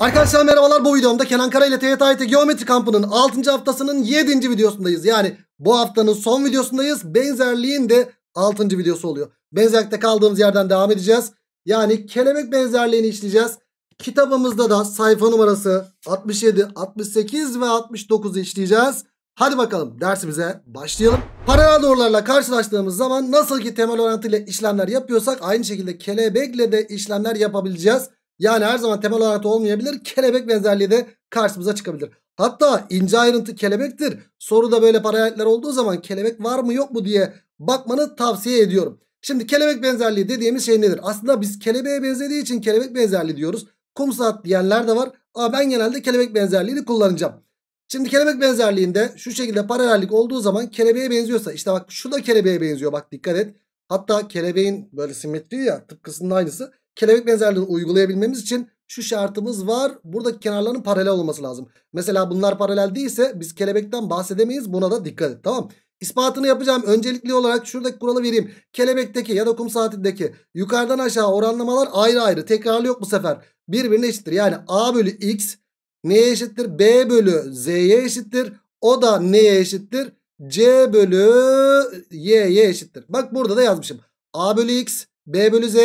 Arkadaşlar merhabalar bu videomda Kenan Kara ile TYT Geometri kampının 6. haftasının 7. videosundayız. Yani bu haftanın son videosundayız. Benzerliğin de 6. videosu oluyor. Benzerlikte kaldığımız yerden devam edeceğiz. Yani kelebek benzerliğini işleyeceğiz. Kitabımızda da sayfa numarası 67, 68 ve 69'u işleyeceğiz. Hadi bakalım dersimize başlayalım. Paralel doğrularla karşılaştığımız zaman nasıl ki temel orantı ile işlemler yapıyorsak aynı şekilde kelebekle de işlemler yapabileceğiz. Yani her zaman temel orantı olmayabilir. Kelebek benzerliği de karşımıza çıkabilir. Hatta ince ayrıntı kelebektir. Soruda böyle paraleller olduğu zaman kelebek var mı yok mu diye bakmanı tavsiye ediyorum. Şimdi kelebek benzerliği dediğimiz şey nedir? Aslında biz kelebeğe benzediği için kelebek benzerliği diyoruz. Kum saat diyenler de var. Ama ben genelde kelebek benzerliğini kullanacağım. Şimdi kelebek benzerliğinde şu şekilde paralellik olduğu zaman kelebeğe benziyorsa işte bak şu da kelebeğe benziyor bak dikkat et. Hatta kelebeğin böyle simetri ya tıpkısının aynısı. Kelebek benzerliğini uygulayabilmemiz için şu şartımız var. Buradaki kenarların paralel olması lazım. Mesela bunlar paralel değilse biz kelebekten bahsedemeyiz. Buna da dikkat et tamam İspatını yapacağım. Öncelikli olarak şuradaki kuralı vereyim. Kelebekteki ya da kum saatindeki yukarıdan aşağı oranlamalar ayrı ayrı. Tekrarlı yok bu sefer. Birbirine eşittir. Yani A bölü X neye eşittir? B bölü Z'ye eşittir. O da neye eşittir? C bölü Y'ye eşittir. Bak burada da yazmışım. A bölü X, B bölü Z,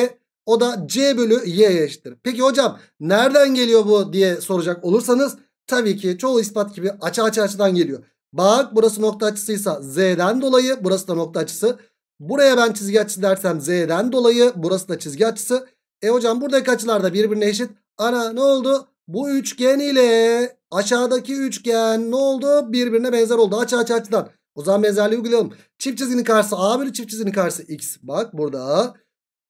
o da C bölü Y'ye eşittir. Peki hocam nereden geliyor bu diye soracak olursanız tabii ki çoğu ispat gibi açı açı açıdan geliyor. Bak burası nokta açısıysa Z'den dolayı burası da nokta açısı. Buraya ben çizgi açısı dersem Z'den dolayı burası da çizgi açısı. E hocam buradaki açılar da birbirine eşit. Ana ne oldu? Bu üçgen ile aşağıdaki üçgen ne oldu? Birbirine benzer oldu. Açı açı açıdan. O zaman benzerliği uygulayalım. Çift çizginin karşısı A bölü çift çizginin karşısı X. Bak burada.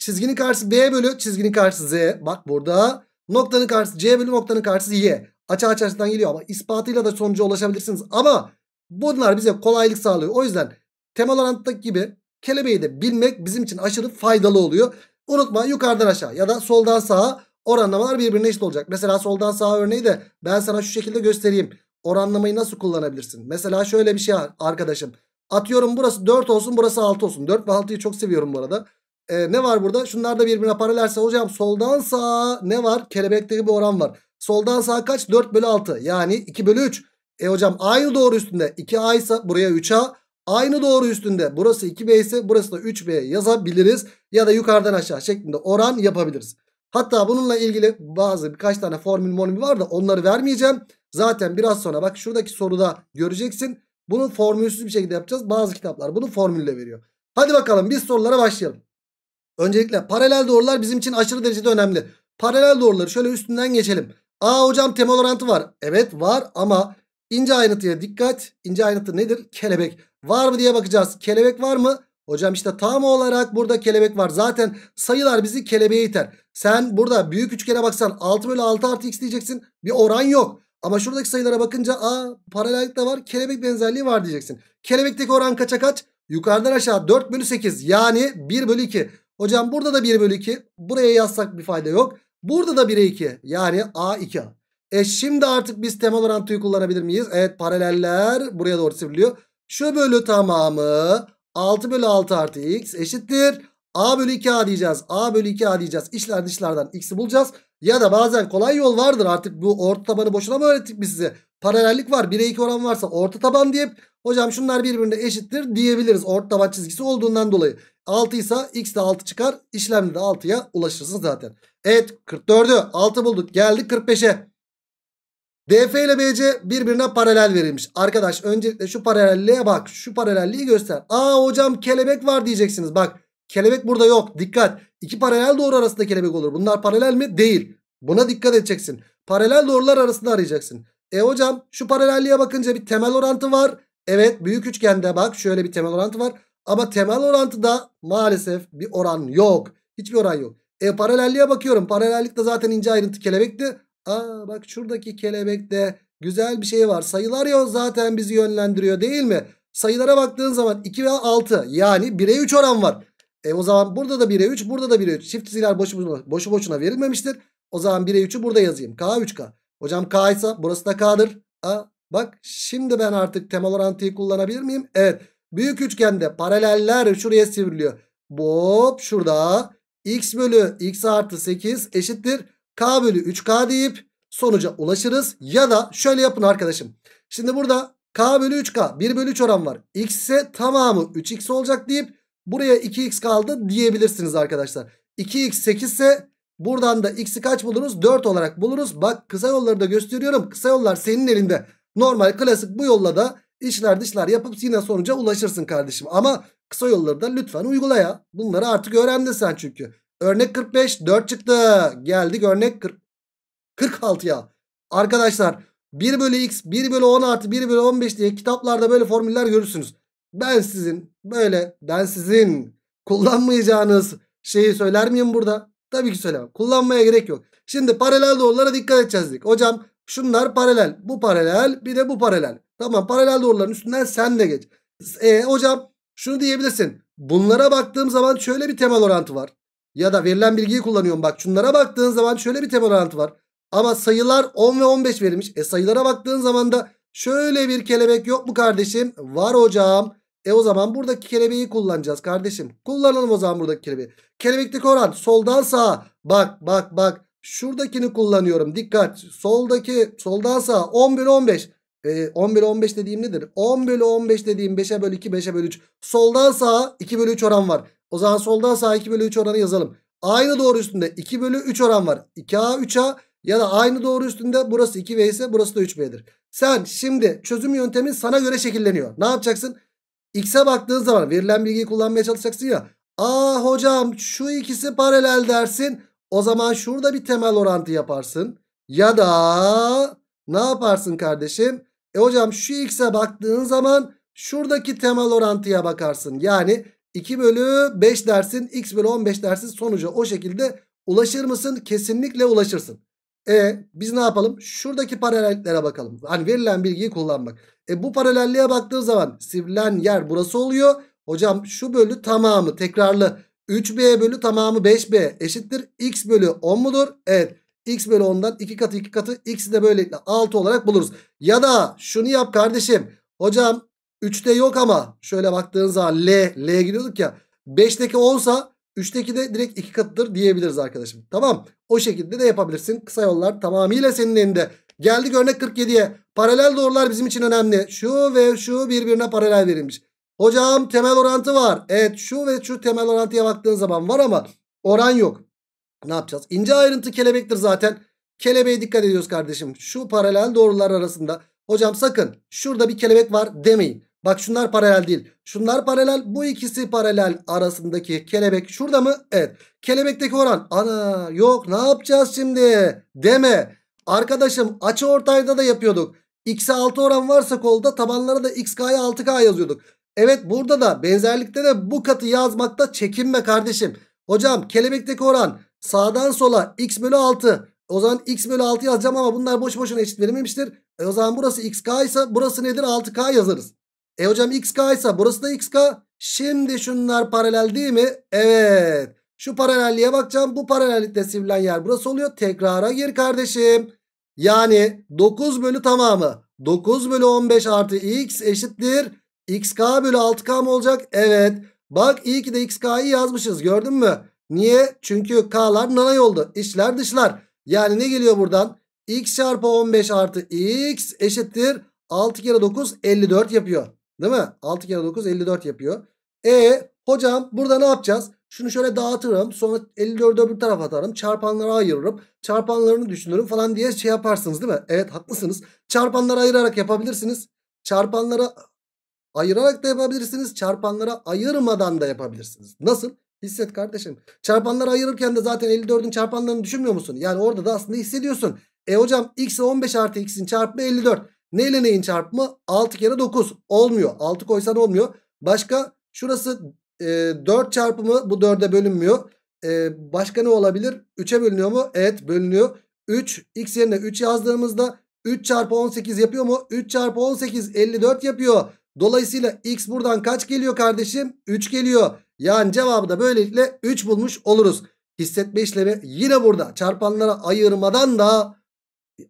Çizginin karşısı B bölü çizginin karşısı Z. Bak burada. Noktanın karşısı C bölü noktanın karşısı Y. Açı açı açıdan geliyor ama ispatıyla da sonuca ulaşabilirsiniz. Ama bunlar bize kolaylık sağlıyor. O yüzden temel orantıdaki gibi kelebeği de bilmek bizim için aşırı faydalı oluyor. Unutma yukarıdan aşağı ya da soldan sağa oranlamalar birbirine eşit olacak. Mesela soldan sağa örneği de ben sana şu şekilde göstereyim. Oranlamayı nasıl kullanabilirsin? Mesela şöyle bir şey arkadaşım. Atıyorum burası 4 olsun burası 6 olsun. 4 ve 6'yı çok seviyorum bu arada. Ee, ne var burada? Şunlar da birbirine paralelse hocam soldan sağa ne var? Kelebekteki bir oran var. Soldan sağa kaç? 4 bölü 6 yani 2 bölü 3. E hocam aynı doğru üstünde 2A ise buraya 3A. Aynı doğru üstünde burası 2B ise burası da 3B yazabiliriz. Ya da yukarıdan aşağı şeklinde oran yapabiliriz. Hatta bununla ilgili bazı birkaç tane formül formül var da onları vermeyeceğim. Zaten biraz sonra bak şuradaki soruda göreceksin. Bunu formülsüz bir şekilde yapacağız. Bazı kitaplar bunu formülle veriyor. Hadi bakalım biz sorulara başlayalım. Öncelikle paralel doğrular bizim için aşırı derecede önemli. Paralel doğruları şöyle üstünden geçelim. Aa hocam temel orantı var. Evet var ama ince ayrıntıya dikkat. İnce ayrıntı nedir? Kelebek. Var mı diye bakacağız. Kelebek var mı? Hocam işte tam olarak burada kelebek var. Zaten sayılar bizi kelebeğe iter. Sen burada büyük üçgene baksan 6 bölü 6 artı x diyeceksin. Bir oran yok. Ama şuradaki sayılara bakınca aa paralellik de var. Kelebek benzerliği var diyeceksin. Kelebekteki oran kaça kaç? Yukarıdan aşağı 4 bölü 8 yani 1 bölü 2. Hocam burada da 1 bölü 2. Buraya yazsak bir fayda yok. Burada da 1'e 2 yani A 2A. E şimdi artık biz temel orantıyı kullanabilir miyiz? Evet paraleller buraya doğru sivriliyor. Şu bölü tamamı 6 bölü 6 artı x eşittir. A bölü 2A diyeceğiz. A bölü 2A diyeceğiz. İşler dışlardan x'i bulacağız. Ya da bazen kolay yol vardır artık bu orta tabanı boşuna mı öğrettik biz size? Paralellik var 1'e 2 oran varsa orta taban deyip hocam şunlar birbirine eşittir diyebiliriz. Orta taban çizgisi olduğundan dolayı. 6 ise x de 6 çıkar. İşlemde de 6'ya ulaşırsın zaten. Evet 44'ü 6 bulduk. Geldik 45'e. DF ile BC birbirine paralel verilmiş. Arkadaş öncelikle şu paralelliğe bak. Şu paralelliği göster. Aa hocam kelebek var diyeceksiniz. Bak kelebek burada yok. Dikkat. İki paralel doğru arasında kelebek olur. Bunlar paralel mi? Değil. Buna dikkat edeceksin. Paralel doğrular arasında arayacaksın. E hocam şu paralelliğe bakınca bir temel orantı var. Evet büyük üçgende bak şöyle bir temel orantı var. Ama temel orantıda maalesef bir oran yok. Hiçbir oran yok. E paralelliğe bakıyorum. Paralellik de zaten ince ayrıntı kelebekti. Aa bak şuradaki kelebekte güzel bir şey var. Sayılar ya zaten bizi yönlendiriyor değil mi? Sayılara baktığın zaman 2 ve 6 yani 1'e 3 oran var. E o zaman burada da 1'e 3 burada da 1'e 3. Çift çizgiler boşu boşuna, boşu boşuna verilmemiştir. O zaman 1'e 3'ü burada yazayım. K 3K. Hocam K ise burası da K'dır. Aa, bak şimdi ben artık temel orantıyı kullanabilir miyim? Evet. Büyük üçgende paraleller şuraya sivriliyor. Hop şurada x bölü x artı 8 eşittir. K bölü 3K deyip sonuca ulaşırız. Ya da şöyle yapın arkadaşım. Şimdi burada k bölü 3k 1 bölü 3 oran var. x ise tamamı 3x olacak deyip buraya 2x kaldı diyebilirsiniz arkadaşlar. 2x 8 ise buradan da x'i kaç buluruz? 4 olarak buluruz. Bak kısa yolları da gösteriyorum. Kısa yollar senin elinde. Normal klasik bu yolla da içler dışlar yapıp yine sonuca ulaşırsın kardeşim. Ama kısa yolları da lütfen uygula ya. Bunları artık öğrendin sen çünkü. Örnek 45 4 çıktı. Geldik örnek 40, 46 ya. Arkadaşlar 1 bölü x 1 bölü 10 artı 1 bölü 15 diye kitaplarda böyle formüller görürsünüz. Ben sizin böyle ben sizin kullanmayacağınız şeyi söyler miyim burada? Tabii ki söylemem. Kullanmaya gerek yok. Şimdi paralel doğrulara dikkat edeceğiz dedik. Hocam şunlar paralel. Bu paralel bir de bu paralel. Tamam paralel doğruların üstünden sen de geç. E, hocam şunu diyebilirsin. Bunlara baktığım zaman şöyle bir temel orantı var. Ya da verilen bilgiyi kullanıyorum. Bak şunlara baktığın zaman şöyle bir temel orantı var. Ama sayılar 10 ve 15 verilmiş. E sayılara baktığın zaman da şöyle bir kelebek yok mu kardeşim? Var hocam. E o zaman buradaki kelebeği kullanacağız kardeşim. Kullanalım o zaman buradaki kelebeği. Kelebekteki oran soldan sağa. Bak bak bak. Şuradakini kullanıyorum. Dikkat. Soldaki soldan sağa 10 bölü 15. E, 10 bölü 15 dediğim nedir? 10 bölü 15 dediğim 5'e bölü 2 5'e bölü 3. Soldan sağa 2 bölü 3 oran var. O zaman soldan sağa 2 bölü 3 oranı yazalım. Aynı doğru üstünde 2 bölü 3 oran var. 2A 3A ya da aynı doğru üstünde burası 2B ise burası da 3B'dir. Sen şimdi çözüm yöntemi sana göre şekilleniyor. Ne yapacaksın? X'e baktığın zaman verilen bilgiyi kullanmaya çalışacaksın ya. Aa hocam şu ikisi paralel dersin. O zaman şurada bir temel orantı yaparsın. Ya da ne yaparsın kardeşim? E hocam şu x'e baktığın zaman şuradaki temel orantıya bakarsın. Yani 2 bölü 5 dersin x bölü 15 dersin sonuca o şekilde ulaşır mısın? Kesinlikle ulaşırsın. E biz ne yapalım? Şuradaki paralelliklere bakalım. Hani verilen bilgiyi kullanmak. E bu paralelliğe baktığın zaman sivrilen yer burası oluyor. Hocam şu bölü tamamı tekrarlı 3b bölü tamamı 5b eşittir x bölü 10 mudur? Evet. x bölü 10'dan 2 katı 2 katı x'i de böylelikle 6 olarak buluruz. Ya da şunu yap kardeşim. Hocam 3'te yok ama şöyle baktığın zaman L, L gidiyorduk ya. 5'teki 10'sa 3'teki de direkt 2 katıdır diyebiliriz arkadaşım. Tamam. O şekilde de yapabilirsin. Kısa yollar tamamıyla senin elinde. Geldik örnek 47'ye. Paralel doğrular bizim için önemli. Şu ve şu birbirine paralel verilmiş. Hocam temel orantı var. Evet şu ve şu temel orantıya baktığın zaman var ama oran yok. Ne yapacağız? İnce ayrıntı kelebektir zaten. Kelebeğe dikkat ediyoruz kardeşim. Şu paralel doğrular arasında. Hocam sakın şurada bir kelebek var demeyin. Bak şunlar paralel değil. Şunlar paralel. Bu ikisi paralel arasındaki kelebek şurada mı? Evet. Kelebekteki oran. Ana yok ne yapacağız şimdi? Deme. Arkadaşım açı ortayda da yapıyorduk. X'e 6 oran varsa kolda tabanlara da XK'ya 6K yazıyorduk. Evet burada da benzerlikte de bu katı yazmakta çekinme kardeşim. Hocam kelebekteki oran sağdan sola x bölü 6. O zaman x bölü 6 yazacağım ama bunlar boş boşuna eşit verilmemiştir. E o zaman burası xk ise burası nedir 6k yazarız. E hocam xk ise burası da xk. Şimdi şunlar paralel değil mi? Evet. Şu paralelliğe bakacağım. Bu paralellikte sivrilen yer burası oluyor. Tekrara gir kardeşim. Yani 9 bölü tamamı. 9 bölü 15 artı x eşittir. xk bölü 6k mı olacak? Evet. Bak iyi ki de xk'yı yazmışız. Gördün mü? Niye? Çünkü k'lar nanay oldu. İçler dışlar. Yani ne geliyor buradan? x çarpı 15 artı x eşittir. 6 kere 9 54 yapıyor. Değil mi? 6 kere 9 54 yapıyor. E hocam burada ne yapacağız? Şunu şöyle dağıtırım. Sonra 54'ü öbür tarafa atarım. Çarpanlara ayırırım. Çarpanlarını düşünürüm falan diye şey yaparsınız değil mi? Evet haklısınız. Çarpanları ayırarak yapabilirsiniz. Çarpanlara ayırarak da yapabilirsiniz. Çarpanlara ayırmadan da yapabilirsiniz. Nasıl? Hisset kardeşim. Çarpanları ayırırken de zaten 54'ün çarpanlarını düşünmüyor musun? Yani orada da aslında hissediyorsun. E hocam x 15 artı x'in çarpımı 54. Neyle neyin çarpımı? 6 kere 9. Olmuyor. 6 koysan olmuyor. Başka şurası e, 4 çarpımı bu 4'e bölünmüyor. E, başka ne olabilir? 3'e bölünüyor mu? Evet bölünüyor. 3 x yerine 3 yazdığımızda 3 çarpı 18 yapıyor mu? 3 çarpı 18 54 yapıyor. Dolayısıyla x buradan kaç geliyor kardeşim? 3 geliyor. Yani cevabı da böylelikle 3 bulmuş oluruz. Hissetme işlemi yine burada. Çarpanlara ayırmadan da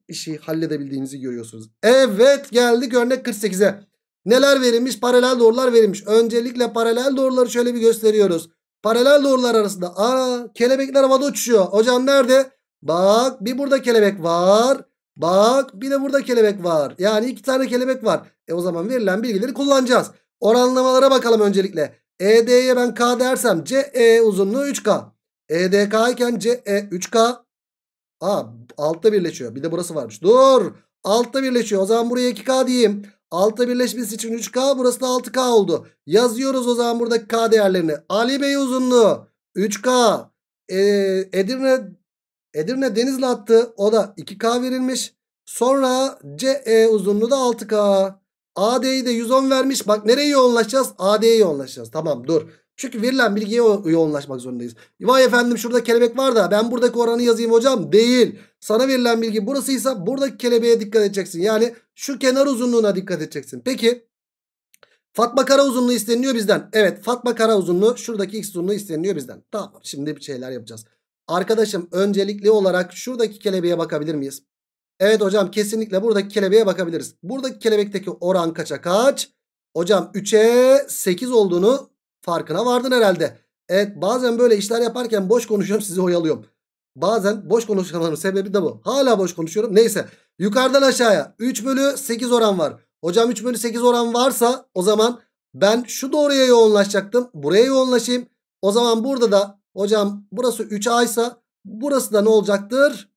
işi halledebildiğinizi görüyorsunuz. Evet geldik örnek 48'e. Neler verilmiş? Paralel doğrular verilmiş. Öncelikle paralel doğruları şöyle bir gösteriyoruz. Paralel doğrular arasında aa kelebekler havada uçuşuyor. Hocam nerede? Bak bir burada kelebek var. Bak bir de burada kelebek var. Yani iki tane kelebek var. E o zaman verilen bilgileri kullanacağız. Oranlamalara bakalım öncelikle. ED'ye ben K dersem CE uzunluğu 3K. EDK iken CE 3K. Aa altta birleşiyor. Bir de burası varmış. Dur. Altta birleşiyor. O zaman buraya 2K diyeyim. Altta birleşmesi için 3K burası da 6K oldu. Yazıyoruz o zaman buradaki K değerlerini. Ali Bey uzunluğu 3K. Ee, Edirne Edirne Denizli attı. O da 2K verilmiş. Sonra CE uzunluğu da 6K. AD'yi de 110 vermiş. Bak nereye yoğunlaşacağız? AD'ye yoğunlaşacağız. Tamam dur. Çünkü verilen bilgiye yoğunlaşmak zorundayız. Vay efendim şurada kelebek var da ben buradaki oranı yazayım hocam. Değil. Sana verilen bilgi burasıysa buradaki kelebeğe dikkat edeceksin. Yani şu kenar uzunluğuna dikkat edeceksin. Peki Fatma kara uzunluğu isteniyor bizden. Evet Fatma kara uzunluğu şuradaki x uzunluğu isteniyor bizden. Tamam şimdi bir şeyler yapacağız. Arkadaşım öncelikli olarak şuradaki kelebeğe bakabilir miyiz? Evet hocam kesinlikle buradaki kelebeğe bakabiliriz. Buradaki kelebekteki oran kaça kaç? Hocam 3'e 8 olduğunu farkına vardın herhalde. Evet bazen böyle işler yaparken boş konuşuyorum sizi oyalıyorum. Bazen boş konuşmaların sebebi de bu. Hala boş konuşuyorum. Neyse yukarıdan aşağıya 3 bölü 8 oran var. Hocam 3 bölü 8 oran varsa o zaman ben şu doğruya yoğunlaşacaktım. Buraya yoğunlaşayım. O zaman burada da hocam burası 3A ise burası da ne olacaktır?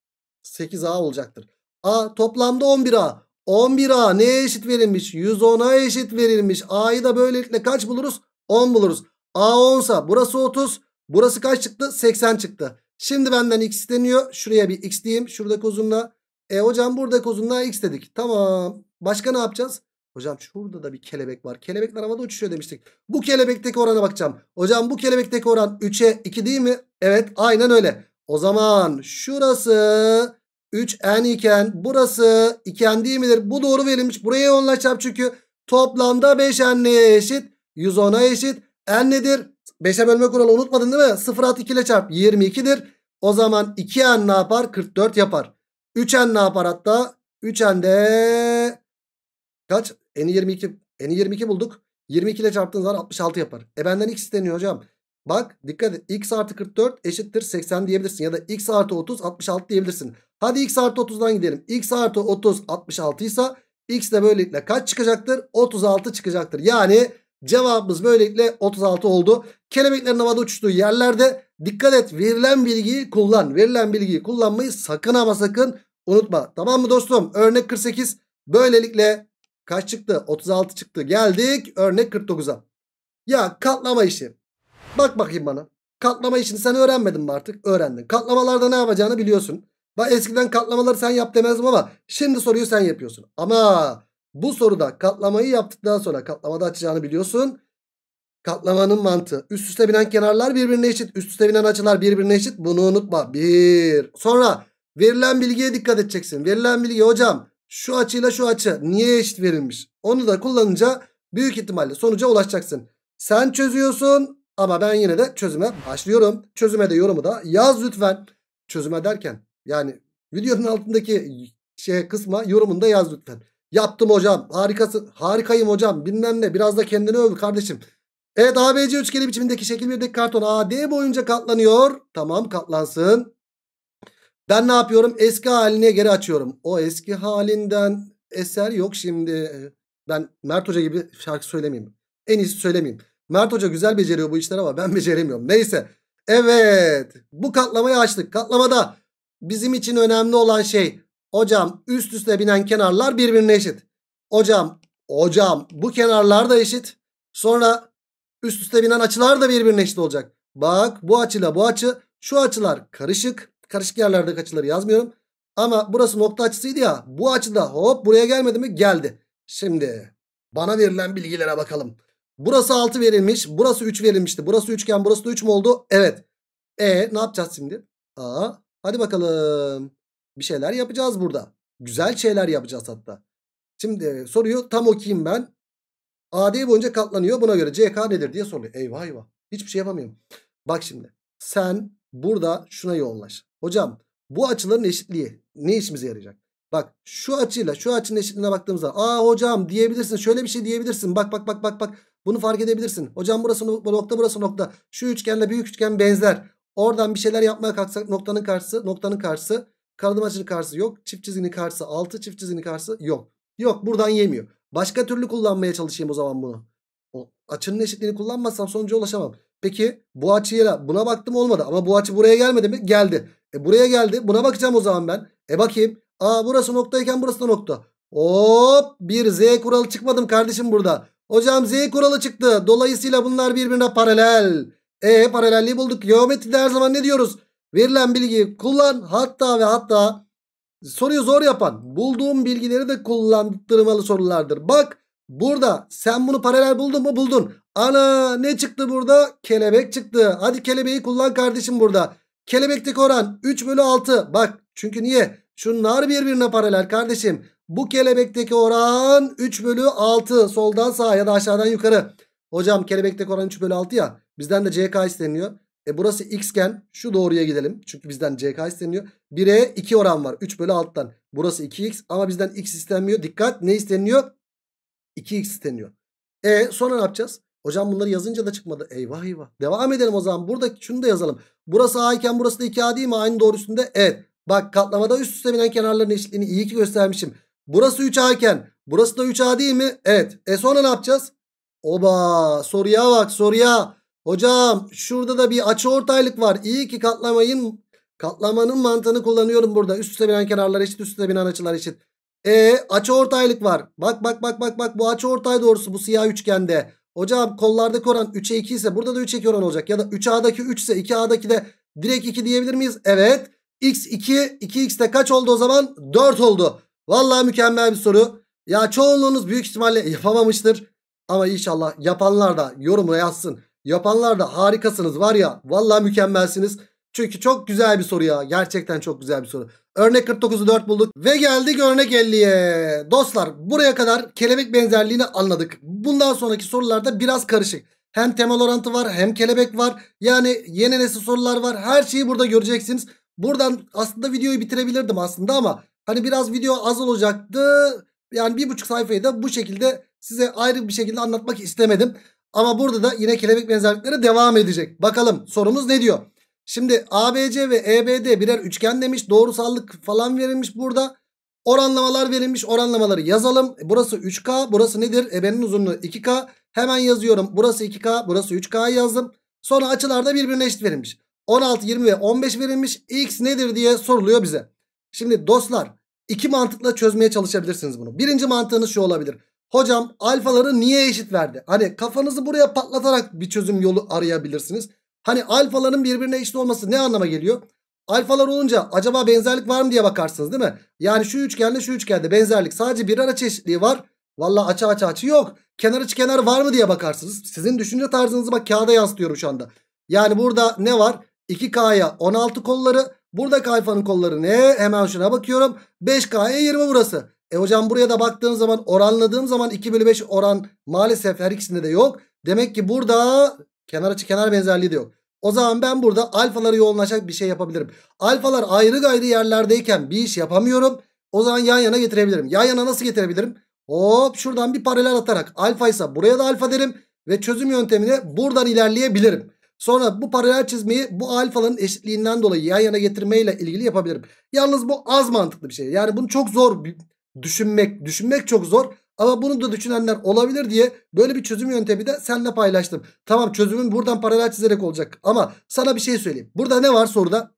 8A olacaktır. A toplamda 11A. 11A neye eşit verilmiş? 110'a eşit verilmiş. A'yı da böylelikle kaç buluruz? 10 buluruz. A 10 sa burası 30. Burası kaç çıktı? 80 çıktı. Şimdi benden x isteniyor. Şuraya bir x diyeyim. Şuradaki uzunluğa. E hocam buradaki uzunluğa x dedik. Tamam. Başka ne yapacağız? Hocam şurada da bir kelebek var. Kelebekler havada uçuşuyor demiştik. Bu kelebekteki orana bakacağım. Hocam bu kelebekteki oran 3'e 2 değil mi? Evet aynen öyle. O zaman şurası 3n iken burası 2n değil midir? Bu doğru verilmiş. Buraya yoğunlaşacağım çünkü toplamda 5n neye eşit? 110'a eşit. N nedir? 5'e bölme kuralı unutmadın değil mi? 0 at 2 ile çarp 22'dir. O zaman 2n ne yapar? 44 yapar. 3n ne yapar hatta? 3n de kaç? N'i 22. N'i 22 bulduk. 22 ile çarptığın zaman 66 yapar. E benden x isteniyor hocam. Bak dikkat et. X artı 44 eşittir 80 diyebilirsin. Ya da x artı 30 66 diyebilirsin. Hadi x artı 30'dan gidelim. x artı 30 66 ise x de böylelikle kaç çıkacaktır? 36 çıkacaktır. Yani cevabımız böylelikle 36 oldu. Kelebeklerin havada uçtuğu yerlerde dikkat et. Verilen bilgiyi kullan. Verilen bilgiyi kullanmayı sakın ama sakın unutma. Tamam mı dostum? Örnek 48. Böylelikle kaç çıktı? 36 çıktı. Geldik örnek 49'a. Ya katlama işi. Bak bakayım bana. Katlama işini sen öğrenmedin mi artık? Öğrendin. Katlamalarda ne yapacağını biliyorsun. Bak eskiden katlamaları sen yap demezdim ama şimdi soruyu sen yapıyorsun. Ama bu soruda katlamayı yaptıktan sonra katlamada açacağını biliyorsun. Katlamanın mantığı. Üst üste binen kenarlar birbirine eşit. Üst üste binen açılar birbirine eşit. Bunu unutma. Bir. Sonra verilen bilgiye dikkat edeceksin. Verilen bilgi hocam şu açıyla şu açı niye eşit verilmiş? Onu da kullanınca büyük ihtimalle sonuca ulaşacaksın. Sen çözüyorsun ama ben yine de çözüme başlıyorum. Çözüme de yorumu da yaz lütfen. Çözüme derken yani videonun altındaki şey kısma yorumunda yaz lütfen. Yaptım hocam. Harikasın. Harikayım hocam. Bilmem ne. Biraz da kendini öv kardeşim. Evet ABC üçgeni biçimindeki şekil 1'deki karton AD boyunca katlanıyor. Tamam katlansın. Ben ne yapıyorum? Eski haline geri açıyorum. O eski halinden eser yok şimdi. Ben Mert Hoca gibi şarkı söylemeyeyim. En iyisi söylemeyeyim. Mert Hoca güzel beceriyor bu işler ama ben beceremiyorum. Neyse. Evet. Bu katlamayı açtık. Katlamada bizim için önemli olan şey hocam üst üste binen kenarlar birbirine eşit. Hocam hocam bu kenarlar da eşit. Sonra üst üste binen açılar da birbirine eşit olacak. Bak bu açıyla bu açı şu açılar karışık. Karışık yerlerdeki açıları yazmıyorum. Ama burası nokta açısıydı ya. Bu açıda hop buraya gelmedi mi? Geldi. Şimdi bana verilen bilgilere bakalım. Burası 6 verilmiş. Burası 3 verilmişti. Burası üçgen. Burası da 3 mü oldu? Evet. E ne yapacağız şimdi? Aa, hadi bakalım. Bir şeyler yapacağız burada. Güzel şeyler yapacağız hatta. Şimdi soruyu tam okuyayım ben. AD boyunca katlanıyor. Buna göre CK nedir diye soruyor. Eyvah eyvah. Hiçbir şey yapamıyorum. Bak şimdi. Sen burada şuna yoğunlaş. Hocam bu açıların eşitliği ne işimize yarayacak? Bak şu açıyla şu açının eşitliğine baktığımızda aa hocam diyebilirsin şöyle bir şey diyebilirsin. Bak bak bak bak bak bunu fark edebilirsin. Hocam burası nokta burası nokta. Şu üçgenle büyük üçgen benzer. Oradan bir şeyler yapmaya kalksak noktanın karşısı noktanın karşısı. Karadım açının karşısı yok. Çift çizginin karşısı 6 çift çizginin karşısı yok. Yok buradan yemiyor. Başka türlü kullanmaya çalışayım o zaman bunu. O açının eşitliğini kullanmazsam sonuca ulaşamam. Peki bu açıyla buna baktım olmadı ama bu açı buraya gelmedi mi? Geldi. E buraya geldi. Buna bakacağım o zaman ben. E bakayım. Aa burası noktayken burası da nokta. Hop bir Z kuralı çıkmadım kardeşim burada. Hocam Z kuralı çıktı. Dolayısıyla bunlar birbirine paralel. E paralelliği bulduk. Geometride her zaman ne diyoruz? Verilen bilgiyi kullan. Hatta ve hatta soruyu zor yapan bulduğum bilgileri de kullandırmalı sorulardır. Bak burada sen bunu paralel buldun mu? Buldun. Ana ne çıktı burada? Kelebek çıktı. Hadi kelebeği kullan kardeşim burada. Kelebekteki oran 3 bölü 6. Bak çünkü niye? Şunlar birbirine paralel kardeşim. Bu kelebekteki oran 3 bölü 6. Soldan sağa ya da aşağıdan yukarı. Hocam kelebekteki oran 3 bölü 6 ya. Bizden de CK isteniyor. E burası x iken şu doğruya gidelim. Çünkü bizden CK isteniyor. 1'e 2 oran var. 3 bölü 6'dan. Burası 2x ama bizden x istenmiyor. Dikkat ne isteniyor? 2x isteniyor. E sonra ne yapacağız? Hocam bunları yazınca da çıkmadı. Eyvah eyvah. Devam edelim o zaman. Burada şunu da yazalım. Burası A iken burası da 2A değil mi? Aynı doğru üstünde. Evet. Bak katlamada üst üste binen kenarların eşitliğini iyi ki göstermişim. Burası 3A iken burası da 3A değil mi? Evet. E sonra ne yapacağız? Oba soruya bak soruya. Hocam şurada da bir açı ortaylık var. İyi ki katlamayın katlamanın mantığını kullanıyorum burada. Üst üste binen kenarlar eşit üst üste binen açılar eşit. E açı ortaylık var. Bak bak bak bak bak bu açı ortay doğrusu bu siyah üçgende. Hocam kollardaki oran 3'e 2 ise burada da 3'e 2 oran olacak. Ya da 3A'daki 3 ise 2A'daki de direkt 2 diyebilir miyiz? Evet. X2 2X de kaç oldu o zaman? 4 oldu. Vallahi mükemmel bir soru. Ya çoğunluğunuz büyük ihtimalle yapamamıştır. Ama inşallah yapanlar da yorumuna yazsın. Yapanlar da harikasınız var ya. Vallahi mükemmelsiniz. Çünkü çok güzel bir soru ya. Gerçekten çok güzel bir soru. Örnek 49'u 4 bulduk. Ve geldik örnek 50'ye. Dostlar buraya kadar kelebek benzerliğini anladık. Bundan sonraki sorularda biraz karışık. Hem temel orantı var hem kelebek var. Yani yeni nesil sorular var. Her şeyi burada göreceksiniz. Buradan aslında videoyu bitirebilirdim aslında ama hani biraz video az olacaktı. Yani bir buçuk sayfayı da bu şekilde size ayrı bir şekilde anlatmak istemedim. Ama burada da yine kelebek benzerlikleri devam edecek. Bakalım sorumuz ne diyor? Şimdi ABC ve EBD birer üçgen demiş. Doğrusallık falan verilmiş burada. Oranlamalar verilmiş. Oranlamaları yazalım. E, burası 3K. Burası nedir? Ebenin uzunluğu 2K. Hemen yazıyorum. Burası 2K. Burası 3K yazdım. Sonra açılarda birbirine eşit verilmiş. 16, 20 ve 15 verilmiş. X nedir diye soruluyor bize. Şimdi dostlar iki mantıkla çözmeye çalışabilirsiniz bunu. Birinci mantığınız şu olabilir. Hocam alfaları niye eşit verdi? Hani kafanızı buraya patlatarak bir çözüm yolu arayabilirsiniz. Hani alfaların birbirine eşit olması ne anlama geliyor? Alfalar olunca acaba benzerlik var mı diye bakarsınız değil mi? Yani şu üçgenle şu üçgende benzerlik sadece bir araç eşitliği var. Valla açı açı açı yok. Kenar açı kenar var mı diye bakarsınız. Sizin düşünce tarzınızı bak kağıda yansıtıyorum şu anda. Yani burada ne var? 2K'ya 16 kolları. Buradaki alfanın kolları ne? Hemen şuna bakıyorum. 5K'ya 20 burası. E hocam buraya da baktığım zaman oranladığım zaman 2 bölü 5 oran maalesef her ikisinde de yok. Demek ki burada kenar açı kenar benzerliği de yok. O zaman ben burada alfaları yoğunlaşacak bir şey yapabilirim. Alfalar ayrı gayrı yerlerdeyken bir iş yapamıyorum. O zaman yan yana getirebilirim. Yan yana nasıl getirebilirim? Hop şuradan bir paralel atarak alfa ise buraya da alfa derim. Ve çözüm yöntemine buradan ilerleyebilirim. Sonra bu paralel çizmeyi bu alfaların eşitliğinden dolayı yan yana getirmeyle ilgili yapabilirim. Yalnız bu az mantıklı bir şey. Yani bunu çok zor düşünmek, düşünmek çok zor. Ama bunu da düşünenler olabilir diye böyle bir çözüm yöntemi de seninle paylaştım. Tamam çözümün buradan paralel çizerek olacak. Ama sana bir şey söyleyeyim. Burada ne var soruda?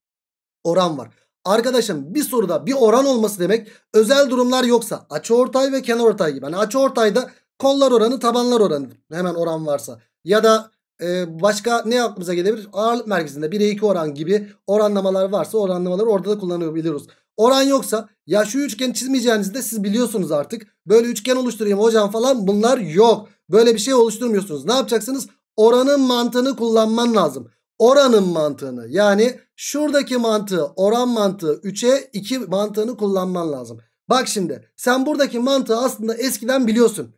Oran var. Arkadaşım bir soruda bir oran olması demek özel durumlar yoksa açı ortay ve kenar ortay gibi. Hani açı ortayda kollar oranı tabanlar oranı hemen oran varsa. Ya da ee, başka ne aklımıza gelebilir? Ağırlık merkezinde 1'e 2 oran gibi oranlamalar varsa oranlamaları orada da kullanabiliyoruz. Oran yoksa ya şu üçgeni çizmeyeceğinizi de siz biliyorsunuz artık. Böyle üçgen oluşturayım hocam falan bunlar yok. Böyle bir şey oluşturmuyorsunuz. Ne yapacaksınız? Oranın mantığını kullanman lazım. Oranın mantığını yani şuradaki mantığı oran mantığı 3'e 2 mantığını kullanman lazım. Bak şimdi sen buradaki mantığı aslında eskiden biliyorsun.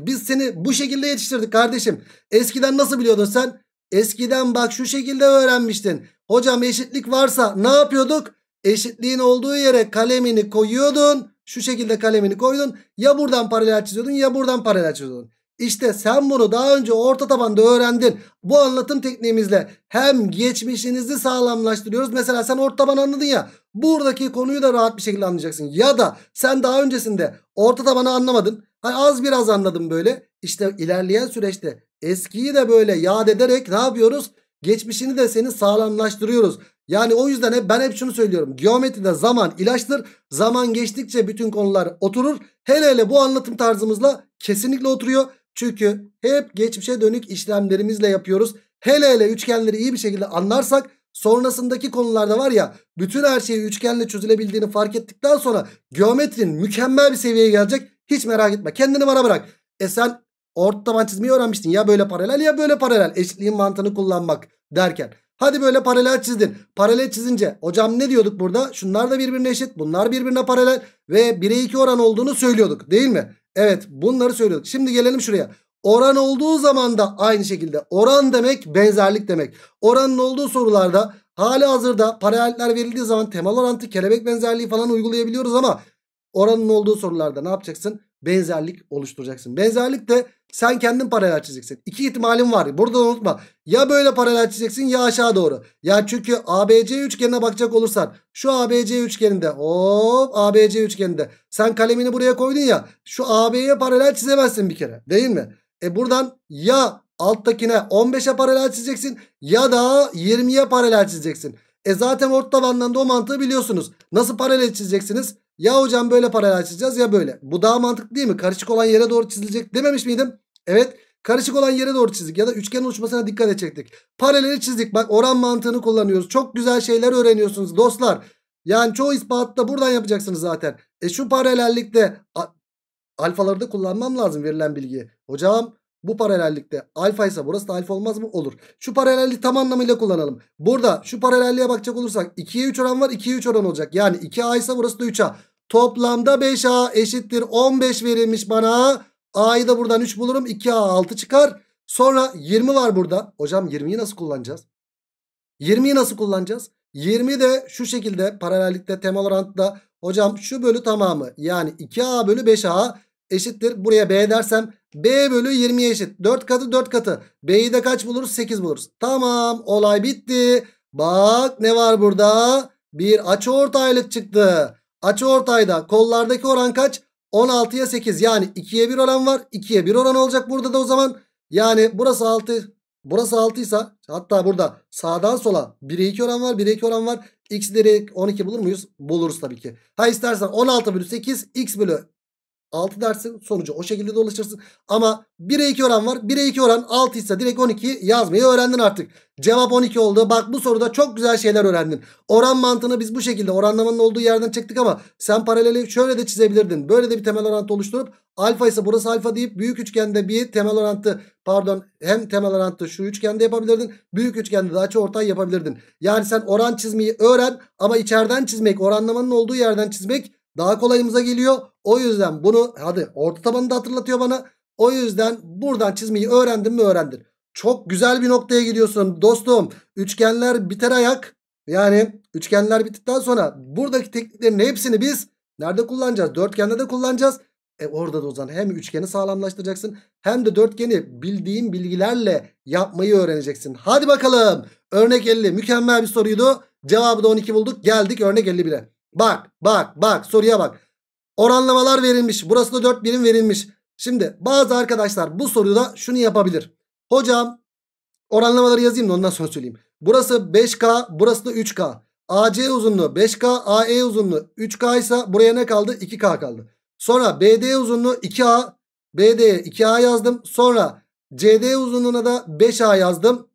Biz seni bu şekilde yetiştirdik kardeşim. Eskiden nasıl biliyordun sen? Eskiden bak şu şekilde öğrenmiştin. Hocam eşitlik varsa ne yapıyorduk? Eşitliğin olduğu yere kalemini koyuyordun. Şu şekilde kalemini koydun. Ya buradan paralel çiziyordun ya buradan paralel çiziyordun. İşte sen bunu daha önce orta tabanda öğrendin. Bu anlatım tekniğimizle hem geçmişinizi sağlamlaştırıyoruz. Mesela sen orta taban anladın ya. Buradaki konuyu da rahat bir şekilde anlayacaksın. Ya da sen daha öncesinde orta tabanı anlamadın. Hani az biraz anladım böyle. İşte ilerleyen süreçte eskiyi de böyle yad ederek ne yapıyoruz? Geçmişini de seni sağlamlaştırıyoruz. Yani o yüzden hep ben hep şunu söylüyorum. Geometride zaman ilaçtır. Zaman geçtikçe bütün konular oturur. Hele hele bu anlatım tarzımızla kesinlikle oturuyor. Çünkü hep geçmişe dönük işlemlerimizle yapıyoruz. Hele hele üçgenleri iyi bir şekilde anlarsak sonrasındaki konularda var ya bütün her şeyi üçgenle çözülebildiğini fark ettikten sonra geometrinin mükemmel bir seviyeye gelecek. Hiç merak etme kendini bana bırak. E sen orta taban çizmeyi öğrenmiştin ya böyle paralel ya böyle paralel eşitliğin mantığını kullanmak derken. Hadi böyle paralel çizdin. Paralel çizince hocam ne diyorduk burada? Şunlar da birbirine eşit. Bunlar birbirine paralel. Ve 1'e 2 oran olduğunu söylüyorduk değil mi? Evet bunları söylüyorduk. Şimdi gelelim şuraya. Oran olduğu zaman da aynı şekilde. Oran demek benzerlik demek. Oranın olduğu sorularda hali hazırda paraleller verildiği zaman temel orantı kelebek benzerliği falan uygulayabiliyoruz ama oranın olduğu sorularda ne yapacaksın? Benzerlik oluşturacaksın. Benzerlik de sen kendin paralel çizeceksin. İki ihtimalin var. Burada unutma. Ya böyle paralel çizeceksin ya aşağı doğru. Ya çünkü ABC üçgenine bakacak olursan şu ABC üçgeninde hop ABC üçgeninde sen kalemini buraya koydun ya şu AB'ye paralel çizemezsin bir kere değil mi? E buradan ya alttakine 15'e paralel çizeceksin ya da 20'ye paralel çizeceksin. E zaten orta tabandan da o mantığı biliyorsunuz. Nasıl paralel çizeceksiniz? Ya hocam böyle paralel çizeceğiz ya böyle. Bu daha mantıklı değil mi? Karışık olan yere doğru çizilecek dememiş miydim? Evet. Karışık olan yere doğru çizdik ya da üçgen oluşmasına dikkat edecektik. Paraleli çizdik. Bak oran mantığını kullanıyoruz. Çok güzel şeyler öğreniyorsunuz dostlar. Yani çoğu ispatı da buradan yapacaksınız zaten. E şu paralellikte alfaları da kullanmam lazım verilen bilgiyi. Hocam bu paralellikte alfa ise burası da alfa olmaz mı? Olur. Şu paralelliği tam anlamıyla kullanalım. Burada şu paralelliğe bakacak olursak 2'ye 3 oran var 2'ye 3 oran olacak. Yani 2A ise burası da 3A. Toplamda 5A eşittir 15 verilmiş bana. A'yı da buradan 3 bulurum. 2A 6 çıkar. Sonra 20 var burada. Hocam 20'yi nasıl kullanacağız? 20'yi nasıl kullanacağız? 20 de şu şekilde paralellikte temel orantıda hocam şu bölü tamamı yani 2A bölü 5A eşittir. Buraya B dersem B bölü 20'ye eşit. 4 katı 4 katı. B'yi de kaç buluruz? 8 buluruz. Tamam olay bitti. Bak ne var burada? Bir açıortaylık çıktı. Açıortayda kollardaki oran kaç? 16'ya 8 yani 2'ye 1 oran var. 2'ye 1 oran olacak burada da o zaman. Yani burası 6 burası 6 ise hatta burada sağdan sola 1'e 2 oran var 1'e 2 oran var. X değeri 12 bulur muyuz? Buluruz tabii ki. Ha istersen 16 bölü 8 x bölü 6 dersin sonucu o şekilde de ulaşırsın. Ama 1'e 2 oran var. 1'e 2 oran 6 ise direkt 12 yazmayı öğrendin artık. Cevap 12 oldu. Bak bu soruda çok güzel şeyler öğrendin. Oran mantığını biz bu şekilde oranlamanın olduğu yerden çektik ama sen paraleli şöyle de çizebilirdin. Böyle de bir temel orantı oluşturup alfa ise burası alfa deyip büyük üçgende bir temel orantı pardon hem temel orantı şu üçgende yapabilirdin. Büyük üçgende de açı ortay yapabilirdin. Yani sen oran çizmeyi öğren ama içeriden çizmek oranlamanın olduğu yerden çizmek daha kolayımıza geliyor. O yüzden bunu hadi orta tabanı da hatırlatıyor bana. O yüzden buradan çizmeyi öğrendin mi öğrendin. Çok güzel bir noktaya gidiyorsun dostum. Üçgenler biter ayak. Yani üçgenler bittikten sonra buradaki tekniklerin hepsini biz nerede kullanacağız? Dörtgende de kullanacağız. E orada da o zaman hem üçgeni sağlamlaştıracaksın hem de dörtgeni bildiğin bilgilerle yapmayı öğreneceksin. Hadi bakalım. Örnek 50 mükemmel bir soruydu. Cevabı da 12 bulduk. Geldik örnek 51'e. Bak bak bak soruya bak. Oranlamalar verilmiş. Burası da 4 birim verilmiş. Şimdi bazı arkadaşlar bu soruda şunu yapabilir. Hocam oranlamaları yazayım da ondan sonra söyleyeyim. Burası 5K burası da 3K. AC uzunluğu 5K AE uzunluğu 3K ise buraya ne kaldı? 2K kaldı. Sonra BD uzunluğu 2A BD'ye 2A yazdım. Sonra CD uzunluğuna da 5A yazdım.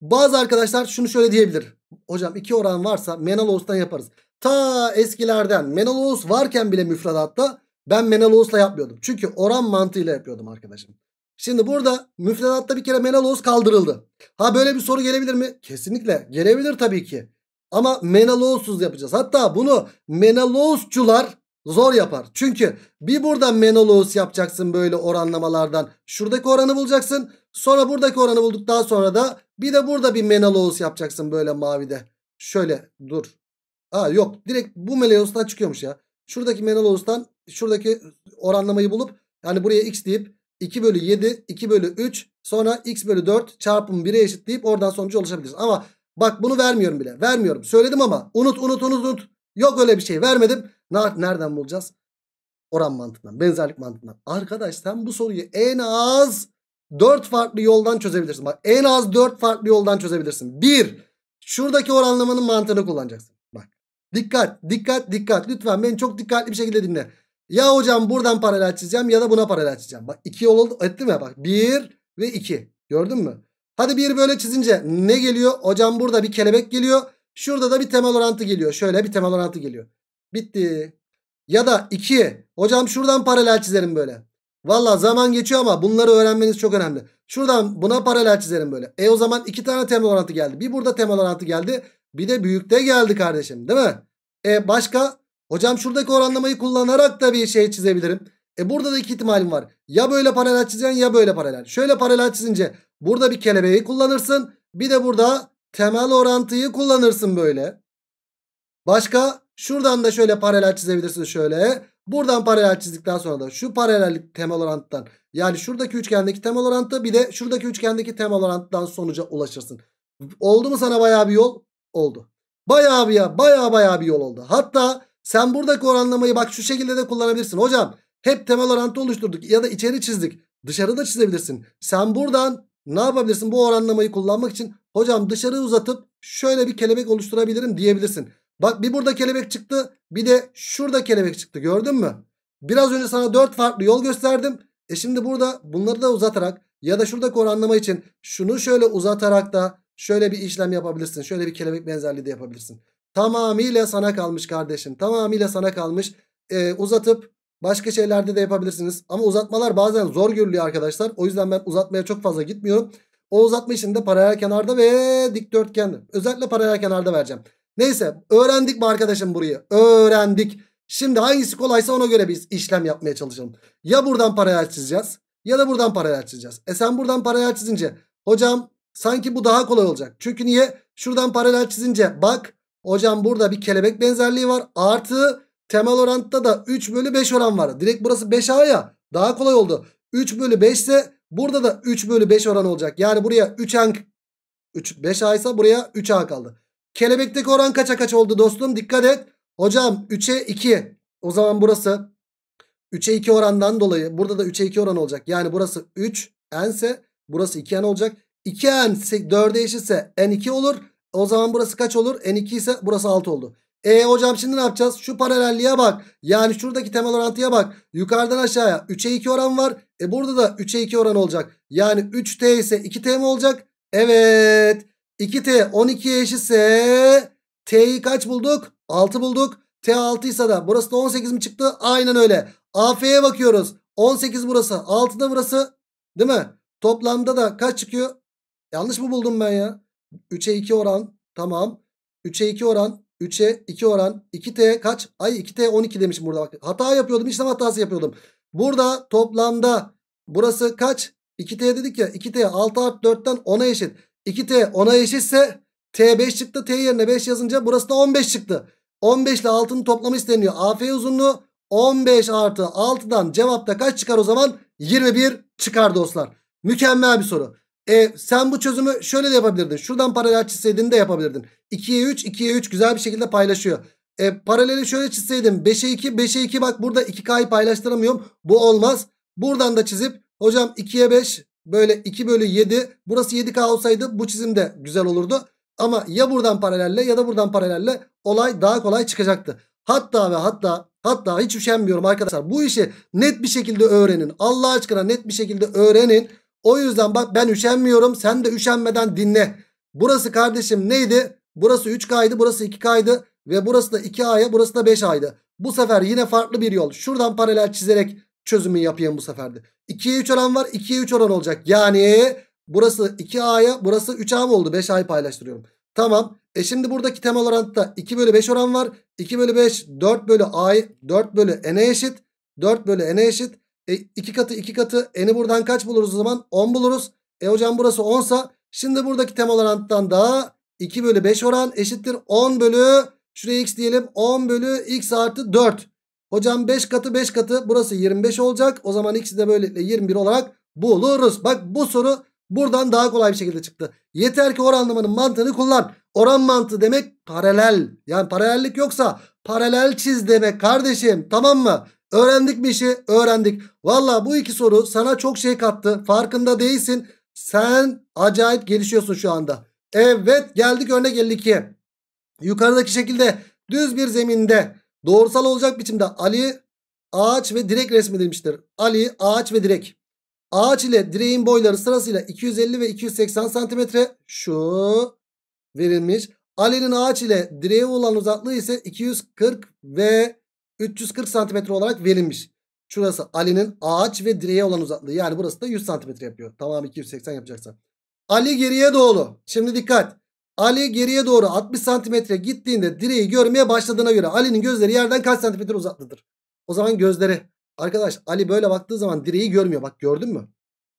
Bazı arkadaşlar şunu şöyle diyebilir. Hocam iki oran varsa Menelaus'tan yaparız. Ta eskilerden Menelaus varken bile müfredatta ben Menelaus'la yapmıyordum. Çünkü oran mantığıyla yapıyordum arkadaşım. Şimdi burada müfredatta bir kere Menelaus kaldırıldı. Ha böyle bir soru gelebilir mi? Kesinlikle gelebilir tabii ki. Ama Menelaus'suz yapacağız. Hatta bunu Menelausçular zor yapar. Çünkü bir burada Menelaus yapacaksın böyle oranlamalardan. Şuradaki oranı bulacaksın. Sonra buradaki oranı bulduktan sonra da bir de burada bir Menelaus yapacaksın böyle mavide. Şöyle dur. Aa yok direkt bu Menelaus'tan çıkıyormuş ya. Şuradaki Menelaus'tan şuradaki oranlamayı bulup yani buraya x deyip 2 bölü 7 2 bölü 3 sonra x bölü 4 çarpım 1'e eşitleyip oradan sonucu ulaşabiliriz. Ama bak bunu vermiyorum bile. Vermiyorum. Söyledim ama unut unut unut unut. Yok öyle bir şey vermedim. Nereden bulacağız? Oran mantığından, benzerlik mantığından. Arkadaş sen bu soruyu en az 4 farklı yoldan çözebilirsin. Bak en az 4 farklı yoldan çözebilirsin. 1. Şuradaki oranlamanın mantığını kullanacaksın. Bak. Dikkat, dikkat, dikkat. Lütfen beni çok dikkatli bir şekilde dinle. Ya hocam buradan paralel çizeceğim ya da buna paralel çizeceğim. Bak iki yol oldu, etti mi? Bak 1 ve 2. Gördün mü? Hadi bir böyle çizince ne geliyor? Hocam burada bir kelebek geliyor. Şurada da bir temel orantı geliyor. Şöyle bir temel orantı geliyor. Bitti. Ya da 2. Hocam şuradan paralel çizerim böyle. Valla zaman geçiyor ama bunları öğrenmeniz çok önemli. Şuradan buna paralel çizerim böyle. E o zaman iki tane temel orantı geldi. Bir burada temel orantı geldi. Bir de büyükte geldi kardeşim değil mi? E başka? Hocam şuradaki oranlamayı kullanarak da bir şey çizebilirim. E burada da iki ihtimalim var. Ya böyle paralel çizeceksin ya böyle paralel. Şöyle paralel çizince burada bir kelebeği kullanırsın. Bir de burada temel orantıyı kullanırsın böyle. Başka? Şuradan da şöyle paralel çizebilirsin şöyle. Buradan paralel çizdikten sonra da şu paralellik temel orantıdan yani şuradaki üçgendeki temel orantı bir de şuradaki üçgendeki temel orantıdan sonuca ulaşırsın. Oldu mu sana bayağı bir yol? Oldu. Bayağı bir bayağı bayağı bir yol oldu. Hatta sen buradaki oranlamayı bak şu şekilde de kullanabilirsin. Hocam hep temel orantı oluşturduk ya da içeri çizdik. Dışarıda çizebilirsin. Sen buradan ne yapabilirsin bu oranlamayı kullanmak için? Hocam dışarı uzatıp şöyle bir kelebek oluşturabilirim diyebilirsin. Bak bir burada kelebek çıktı. Bir de şurada kelebek çıktı. Gördün mü? Biraz önce sana 4 farklı yol gösterdim. E şimdi burada bunları da uzatarak ya da şuradaki oranlama için şunu şöyle uzatarak da şöyle bir işlem yapabilirsin. Şöyle bir kelebek benzerliği de yapabilirsin. Tamamıyla sana kalmış kardeşim. Tamamıyla sana kalmış. Ee, uzatıp başka şeylerde de yapabilirsiniz. Ama uzatmalar bazen zor görülüyor arkadaşlar. O yüzden ben uzatmaya çok fazla gitmiyorum. O uzatma işini paralel kenarda ve dikdörtgende. Özellikle paralel kenarda vereceğim. Neyse öğrendik mi arkadaşım burayı? Öğrendik. Şimdi hangisi kolaysa ona göre biz işlem yapmaya çalışalım. Ya buradan paralel çizeceğiz ya da buradan paralel çizeceğiz. E sen buradan paralel çizince hocam sanki bu daha kolay olacak. Çünkü niye? Şuradan paralel çizince bak hocam burada bir kelebek benzerliği var. Artı temel orantıda da 3 bölü 5 oran var. Direkt burası 5A ya daha kolay oldu. 3 bölü 5 ise burada da 3 bölü 5 oran olacak. Yani buraya 3 an 3, 5A ise buraya 3A kaldı. Kelebekteki oran kaça kaç oldu dostum? Dikkat et. Hocam 3'e 2. O zaman burası 3'e 2 orandan dolayı burada da 3'e 2 oran olacak. Yani burası 3 n ise burası 2 n olacak. 2 n 4'e eşitse n2 olur. O zaman burası kaç olur? n2 ise burası 6 oldu. E hocam şimdi ne yapacağız? Şu paralelliğe bak. Yani şuradaki temel orantıya bak. Yukarıdan aşağıya 3'e 2 oran var. E burada da 3'e 2 oran olacak. Yani 3t ise 2t mi olacak? Evet. 2t 12'ye eşitse t'yi kaç bulduk? 6 bulduk. T 6 ise da burası da 18 mi çıktı? Aynen öyle. AF'ye bakıyoruz. 18 burası. 6 da burası. Değil mi? Toplamda da kaç çıkıyor? Yanlış mı buldum ben ya? 3'e 2 oran. Tamam. 3'e 2 oran. 3'e 2 oran. 2T kaç? Ay 2T 12 demişim burada. Bak. Hata yapıyordum. İşlem hatası yapıyordum. Burada toplamda burası kaç? 2T dedik ya. 2T 6 artı 4'ten 10'a eşit. 2T 10'a eşitse T 5 çıktı. T yerine 5 yazınca burası da 15 çıktı. 15 ile 6'nın toplamı isteniyor. AF uzunluğu 15 artı 6'dan cevapta kaç çıkar o zaman? 21 çıkar dostlar. Mükemmel bir soru. E, sen bu çözümü şöyle de yapabilirdin. Şuradan paralel çizseydin de yapabilirdin. 2'ye 3 2'ye 3 güzel bir şekilde paylaşıyor. E, paraleli şöyle çizseydim 5'e 2 5'e 2 bak burada 2K'yı paylaştıramıyorum. Bu olmaz. Buradan da çizip hocam 2'ye 5 böyle 2 bölü 7 burası 7K olsaydı bu çizim de güzel olurdu. Ama ya buradan paralelle ya da buradan paralelle olay daha kolay çıkacaktı. Hatta ve hatta hatta hiç üşenmiyorum arkadaşlar. Bu işi net bir şekilde öğrenin. Allah aşkına net bir şekilde öğrenin. O yüzden bak ben üşenmiyorum. Sen de üşenmeden dinle. Burası kardeşim neydi? Burası 3K'ydı burası 2K'ydı. Ve burası da 2A'ya burası da 5A'ydı. Bu sefer yine farklı bir yol. Şuradan paralel çizerek çözümü yapayım bu seferde. 2'ye 3 oran var 2'ye 3 oran olacak. Yani burası 2A'ya burası 3A mı oldu? 5A'yı paylaştırıyorum. Tamam. E şimdi buradaki temel orantıda 2 bölü 5 oran var. 2 bölü 5 4 bölü A 4 bölü N'e eşit. 4 bölü N'e eşit. E 2 katı 2 katı N'i buradan kaç buluruz o zaman? 10 buluruz. E hocam burası 10 sa şimdi buradaki temel orantıdan da 2 bölü 5 oran eşittir 10 bölü şuraya x diyelim 10 bölü x artı 4. Hocam 5 katı 5 katı burası 25 olacak. O zaman ikisi de böylelikle 21 olarak buluruz. Bak bu soru buradan daha kolay bir şekilde çıktı. Yeter ki oranlamanın mantığını kullan. Oran mantığı demek paralel. Yani paralellik yoksa paralel çiz demek kardeşim. Tamam mı? Öğrendik bir işi? Öğrendik. Valla bu iki soru sana çok şey kattı. Farkında değilsin. Sen acayip gelişiyorsun şu anda. Evet geldik örnek 52'ye. Yukarıdaki şekilde düz bir zeminde doğrusal olacak biçimde Ali ağaç ve direk resmedilmiştir. Ali ağaç ve direk. Ağaç ile direğin boyları sırasıyla 250 ve 280 santimetre şu verilmiş. Ali'nin ağaç ile direğe olan uzaklığı ise 240 ve 340 santimetre olarak verilmiş. Şurası Ali'nin ağaç ve direğe olan uzaklığı. Yani burası da 100 santimetre yapıyor. Tamam 280 yapacaksa. Ali geriye doğru. Şimdi dikkat. Ali geriye doğru 60 santimetre gittiğinde direği görmeye başladığına göre Ali'nin gözleri yerden kaç santimetre uzaklıdır? O zaman gözleri. Arkadaş Ali böyle baktığı zaman direği görmüyor. Bak gördün mü?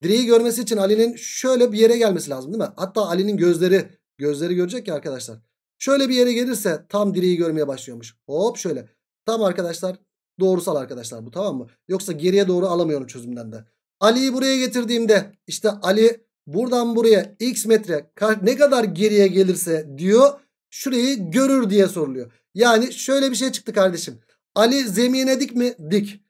Direği görmesi için Ali'nin şöyle bir yere gelmesi lazım değil mi? Hatta Ali'nin gözleri gözleri görecek ya arkadaşlar. Şöyle bir yere gelirse tam direği görmeye başlıyormuş. Hop şöyle. Tam arkadaşlar doğrusal arkadaşlar bu tamam mı? Yoksa geriye doğru alamıyorum çözümden de. Ali'yi buraya getirdiğimde işte Ali buradan buraya x metre ne kadar geriye gelirse diyor şurayı görür diye soruluyor. Yani şöyle bir şey çıktı kardeşim. Ali zemine dik mi? Dik.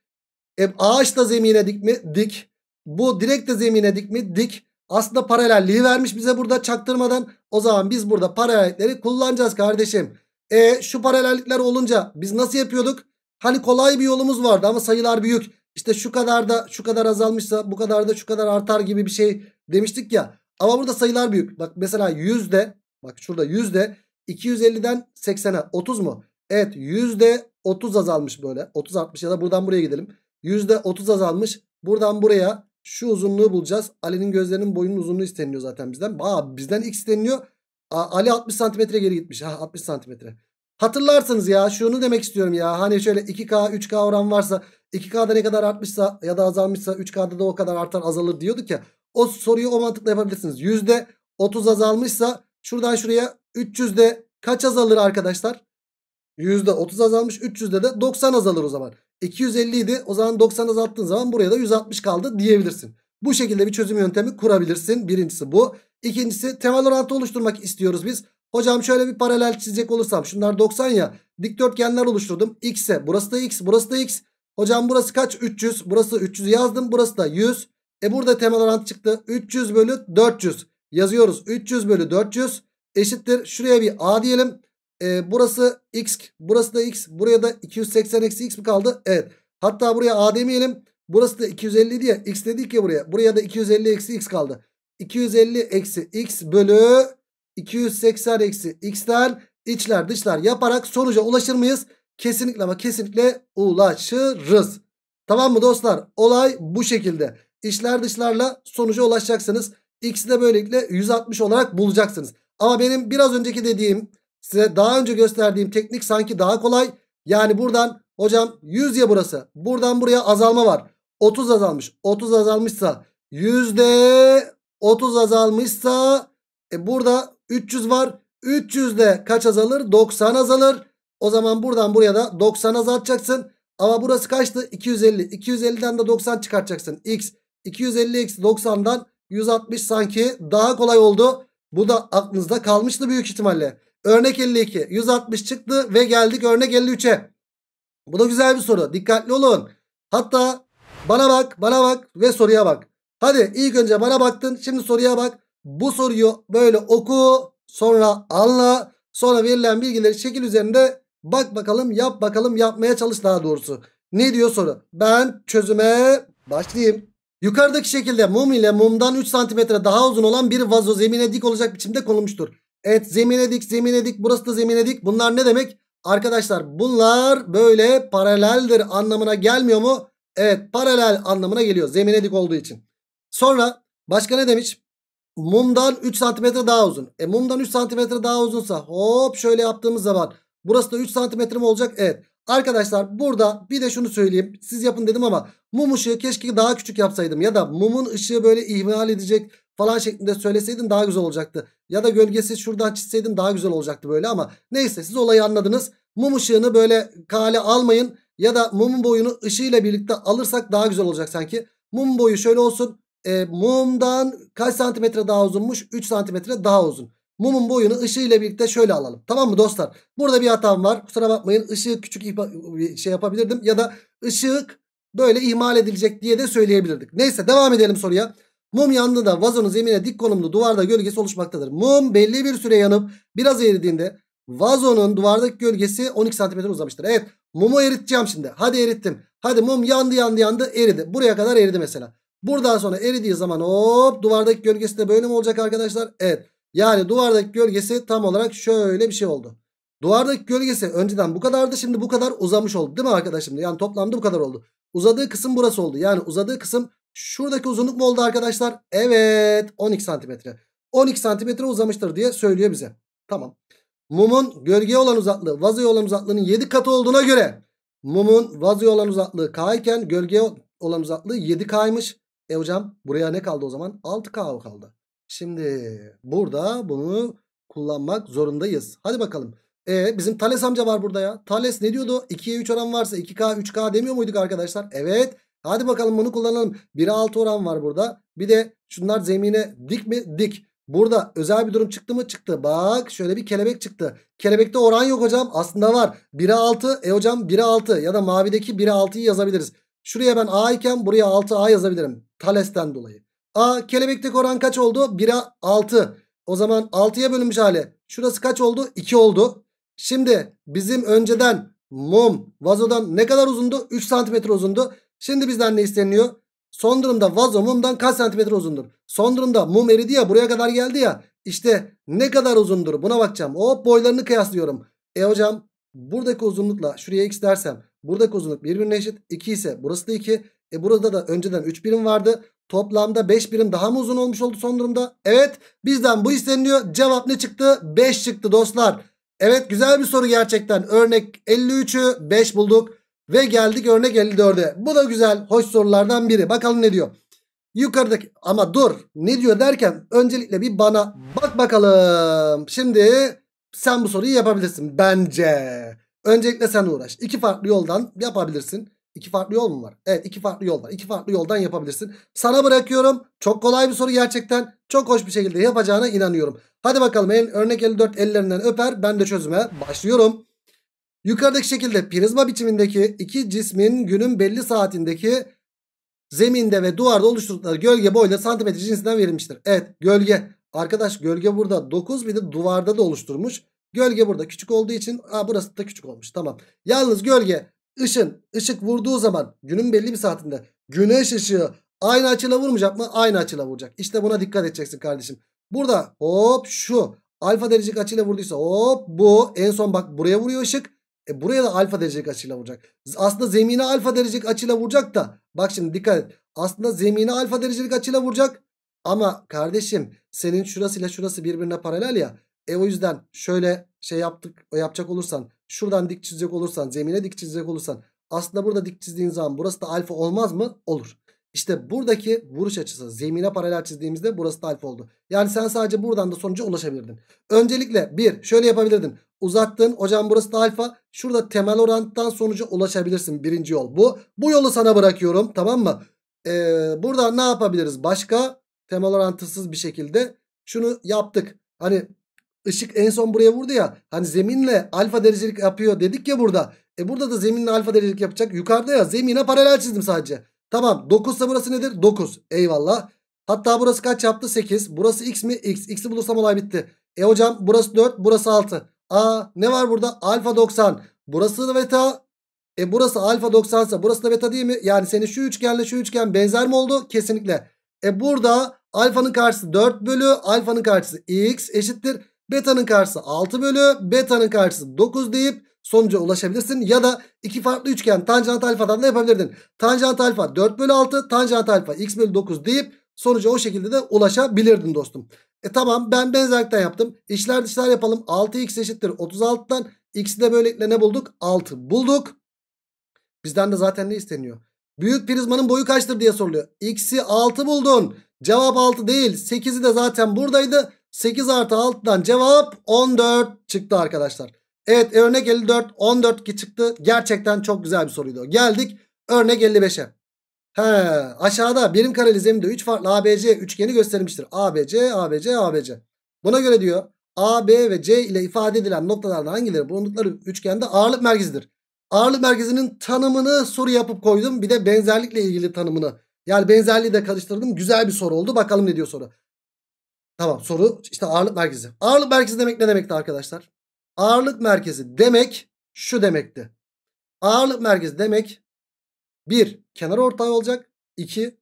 E, ağaç da zemine dik mi? Dik. Bu direkt de zemine dik mi? Dik. Aslında paralelliği vermiş bize burada çaktırmadan. O zaman biz burada paralellikleri kullanacağız kardeşim. E şu paralellikler olunca biz nasıl yapıyorduk? Hani kolay bir yolumuz vardı ama sayılar büyük. İşte şu kadar da şu kadar azalmışsa bu kadar da şu kadar artar gibi bir şey demiştik ya. Ama burada sayılar büyük. Bak mesela yüzde bak şurada yüzde 250'den 80'e 30 mu? Evet yüzde 30 azalmış böyle. 30 60 ya da buradan buraya gidelim. Yüzde 30 azalmış. Buradan buraya şu uzunluğu bulacağız. Ali'nin gözlerinin boyunun uzunluğu isteniyor zaten bizden. Aa, bizden x isteniyor. Ali 60 santimetre geri gitmiş. Ha 60 santimetre. Hatırlarsınız ya şunu demek istiyorum ya. Hani şöyle 2K 3K oran varsa 2K'da ne kadar artmışsa ya da azalmışsa 3K'da da o kadar artar azalır diyorduk ya. O soruyu o mantıkla yapabilirsiniz. Yüzde 30 azalmışsa şuradan şuraya 300'de kaç azalır arkadaşlar? Yüzde 30 azalmış 300'de de 90 azalır o zaman. 250 idi o zaman 90 azalttığın zaman buraya da 160 kaldı diyebilirsin. Bu şekilde bir çözüm yöntemi kurabilirsin. Birincisi bu. İkincisi temel orantı oluşturmak istiyoruz biz. Hocam şöyle bir paralel çizecek olursam şunlar 90 ya. Dikdörtgenler oluşturdum. X'e burası da X burası da X. Hocam burası kaç? 300. Burası 300 yazdım. Burası da 100. E burada temel orantı çıktı. 300 bölü 400. Yazıyoruz. 300 bölü 400 eşittir. Şuraya bir A diyelim. E, burası X. Burası da X. Buraya da 280 eksi X mi kaldı? Evet. Hatta buraya A demeyelim. Burası da 250 diye X dedik ya buraya. Buraya da 250 eksi X kaldı. 250 eksi X bölü 280 eksi X'ten içler dışlar yaparak sonuca ulaşır mıyız? Kesinlikle ama kesinlikle ulaşırız. Tamam mı dostlar? Olay bu şekilde. İçler dışlarla sonuca ulaşacaksınız. X'i de böylelikle 160 olarak bulacaksınız. Ama benim biraz önceki dediğim size daha önce gösterdiğim teknik sanki daha kolay. Yani buradan hocam 100 ya burası. Buradan buraya azalma var. 30 azalmış. 30 azalmışsa yüzde 30 azalmışsa e burada 300 var. 300'de kaç azalır? 90 azalır. O zaman buradan buraya da 90 azaltacaksın. Ama burası kaçtı? 250. 250'den de 90 çıkartacaksın. X 250 eksi 90'dan 160 sanki daha kolay oldu. Bu da aklınızda kalmıştı büyük ihtimalle. Örnek 52. 160 çıktı ve geldik örnek 53'e. Bu da güzel bir soru. Dikkatli olun. Hatta bana bak, bana bak ve soruya bak. Hadi ilk önce bana baktın. Şimdi soruya bak. Bu soruyu böyle oku. Sonra anla. Sonra verilen bilgileri şekil üzerinde bak bakalım yap bakalım yapmaya çalış daha doğrusu. Ne diyor soru? Ben çözüme başlayayım. Yukarıdaki şekilde mum ile mumdan 3 cm daha uzun olan bir vazo zemine dik olacak biçimde konulmuştur. Evet zemine dik zemine dik burası da zemine dik. Bunlar ne demek? Arkadaşlar bunlar böyle paraleldir anlamına gelmiyor mu? Evet paralel anlamına geliyor zemine dik olduğu için. Sonra başka ne demiş? Mumdan 3 santimetre daha uzun. E mumdan 3 santimetre daha uzunsa hop şöyle yaptığımız zaman burası da 3 santimetre mi olacak? Evet. Arkadaşlar burada bir de şunu söyleyeyim. Siz yapın dedim ama mum ışığı keşke daha küçük yapsaydım. Ya da mumun ışığı böyle ihmal edecek falan şeklinde söyleseydim daha güzel olacaktı. Ya da gölgesi şuradan çizseydim daha güzel olacaktı böyle ama neyse siz olayı anladınız. Mum ışığını böyle kale almayın. Ya da mumun boyunu ışığıyla birlikte alırsak daha güzel olacak sanki. Mum boyu şöyle olsun. E, mumdan kaç santimetre daha uzunmuş? 3 santimetre daha uzun. Mumun boyunu ışığıyla birlikte şöyle alalım. Tamam mı dostlar? Burada bir hatam var. Kusura bakmayın. Işığı küçük şey yapabilirdim. Ya da ışık böyle ihmal edilecek diye de söyleyebilirdik. Neyse devam edelim soruya. Mum yandığında vazonun zemine dik konumlu duvarda gölgesi oluşmaktadır. Mum belli bir süre yanıp biraz eridiğinde vazonun duvardaki gölgesi 12 cm uzamıştır. Evet mumu eriteceğim şimdi. Hadi erittim. Hadi mum yandı yandı yandı eridi. Buraya kadar eridi mesela. Buradan sonra eridiği zaman hop duvardaki gölgesi de böyle mi olacak arkadaşlar? Evet. Yani duvardaki gölgesi tam olarak şöyle bir şey oldu. Duvardaki gölgesi önceden bu kadardı şimdi bu kadar uzamış oldu değil mi arkadaşım? Yani toplamda bu kadar oldu. Uzadığı kısım burası oldu. Yani uzadığı kısım şuradaki uzunluk mu oldu arkadaşlar? Evet 12 santimetre. 12 santimetre uzamıştır diye söylüyor bize. Tamam. Mumun gölgeye olan uzaklığı vazoya olan uzaklığının 7 katı olduğuna göre mumun vazoya olan uzaklığı k iken gölgeye olan uzaklığı 7k'ymış. E hocam buraya ne kaldı o zaman? 6k kaldı. Şimdi burada bunu kullanmak zorundayız. Hadi bakalım. E bizim Thales amca var burada ya. Thales ne diyordu? 2'ye 3 oran varsa 2K 3K demiyor muyduk arkadaşlar? Evet. Hadi bakalım bunu kullanalım. 1'e 6 oran var burada. Bir de şunlar zemine dik mi? Dik. Burada özel bir durum çıktı mı? Çıktı. Bak şöyle bir kelebek çıktı. Kelebekte oran yok hocam. Aslında var. 1'e 6. E hocam 1'e 6 ya da mavideki 1'e 6'yı yazabiliriz. Şuraya ben A iken buraya 6A yazabilirim. Thales'ten dolayı. A kelebekteki oran kaç oldu? 1'e 6. O zaman 6'ya bölünmüş hali. Şurası kaç oldu? 2 oldu. Şimdi bizim önceden mum vazodan ne kadar uzundu? 3 santimetre uzundu. Şimdi bizden ne isteniyor? Son durumda vazo mumdan kaç santimetre uzundur? Son durumda mum eridi ya buraya kadar geldi ya. İşte ne kadar uzundur buna bakacağım. Hop boylarını kıyaslıyorum. E hocam buradaki uzunlukla şuraya x dersem buradaki uzunluk birbirine eşit. 2 ise burası da 2. E burada da önceden 3 birim vardı. Toplamda 5 birim daha mı uzun olmuş oldu son durumda? Evet bizden bu isteniliyor. Cevap ne çıktı? 5 çıktı dostlar. Evet güzel bir soru gerçekten. Örnek 53'ü 5 bulduk. Ve geldik örnek 54'e. Bu da güzel hoş sorulardan biri. Bakalım ne diyor. Yukarıdaki ama dur ne diyor derken öncelikle bir bana bak bakalım. Şimdi sen bu soruyu yapabilirsin bence. Öncelikle sen uğraş. İki farklı yoldan yapabilirsin. İki farklı yol mu var? Evet iki farklı yol var. İki farklı yoldan yapabilirsin. Sana bırakıyorum. Çok kolay bir soru gerçekten. Çok hoş bir şekilde yapacağına inanıyorum. Hadi bakalım el, örnek 54 ellerinden öper. Ben de çözüme başlıyorum. Yukarıdaki şekilde prizma biçimindeki iki cismin günün belli saatindeki zeminde ve duvarda oluşturdukları gölge boyları santimetre cinsinden verilmiştir. Evet gölge. Arkadaş gölge burada 9 bir de duvarda da oluşturmuş. Gölge burada küçük olduğu için aa, burası da küçük olmuş. Tamam. Yalnız gölge ışın ışık vurduğu zaman günün belli bir saatinde güneş ışığı aynı açıyla vurmayacak mı? Aynı açıyla vuracak. İşte buna dikkat edeceksin kardeşim. Burada hop şu alfa derecelik açıyla vurduysa hop bu en son bak buraya vuruyor ışık. E buraya da alfa derecelik açıyla vuracak. Aslında zemine alfa derecelik açıyla vuracak da. Bak şimdi dikkat et. Aslında zemine alfa derecelik açıyla vuracak. Ama kardeşim senin şurasıyla şurası birbirine paralel ya. E o yüzden şöyle şey yaptık o yapacak olursan şuradan dik çizecek olursan zemine dik çizecek olursan aslında burada dik çizdiğin zaman burası da alfa olmaz mı? Olur. İşte buradaki vuruş açısı zemine paralel çizdiğimizde burası da alfa oldu. Yani sen sadece buradan da sonuca ulaşabilirdin. Öncelikle bir şöyle yapabilirdin. Uzattın hocam burası da alfa. Şurada temel orantıdan sonuca ulaşabilirsin. Birinci yol bu. Bu yolu sana bırakıyorum tamam mı? Ee, burada ne yapabiliriz? Başka temel orantısız bir şekilde şunu yaptık. Hani ışık en son buraya vurdu ya. Hani zeminle alfa derecelik yapıyor dedik ya burada. E burada da zeminle alfa derecelik yapacak. Yukarıda ya zemine paralel çizdim sadece. Tamam 9 ise burası nedir? 9. Eyvallah. Hatta burası kaç yaptı? 8. Burası x mi? X. X'i bulursam olay bitti. E hocam burası 4 burası 6. Aa ne var burada? Alfa 90. Burası da beta. E burası alfa 90 ise burası da beta değil mi? Yani senin şu üçgenle şu üçgen benzer mi oldu? Kesinlikle. E burada alfanın karşısı 4 bölü alfanın karşısı x eşittir. Beta'nın karşısı 6 bölü beta'nın karşısı 9 deyip sonuca ulaşabilirsin. Ya da iki farklı üçgen tanjant alfadan da yapabilirdin. Tanjant alfa 4 bölü 6 tanjant alfa x bölü 9 deyip sonuca o şekilde de ulaşabilirdin dostum. E tamam ben benzerlikten yaptım. İşler dışlar yapalım. 6x eşittir 36'dan x'i de böylelikle ne bulduk? 6 bulduk. Bizden de zaten ne isteniyor? Büyük prizmanın boyu kaçtır diye soruluyor. X'i 6 buldun. Cevap 6 değil. 8'i de zaten buradaydı. 8 artı 6'dan cevap 14 çıktı arkadaşlar. Evet örnek 54 14 çıktı. Gerçekten çok güzel bir soruydu. Geldik örnek 55'e. He, aşağıda birim kareli zeminde 3 farklı ABC üçgeni gösterilmiştir. ABC, ABC, ABC. Buna göre diyor A, B ve C ile ifade edilen noktalardan hangileri bulundukları üçgende ağırlık merkezidir. Ağırlık merkezinin tanımını soru yapıp koydum. Bir de benzerlikle ilgili tanımını. Yani benzerliği de karıştırdım. Güzel bir soru oldu. Bakalım ne diyor soru. Tamam soru işte ağırlık merkezi. Ağırlık merkezi demek ne demekti arkadaşlar? Ağırlık merkezi demek şu demekti. Ağırlık merkezi demek bir kenar ortay olacak. 2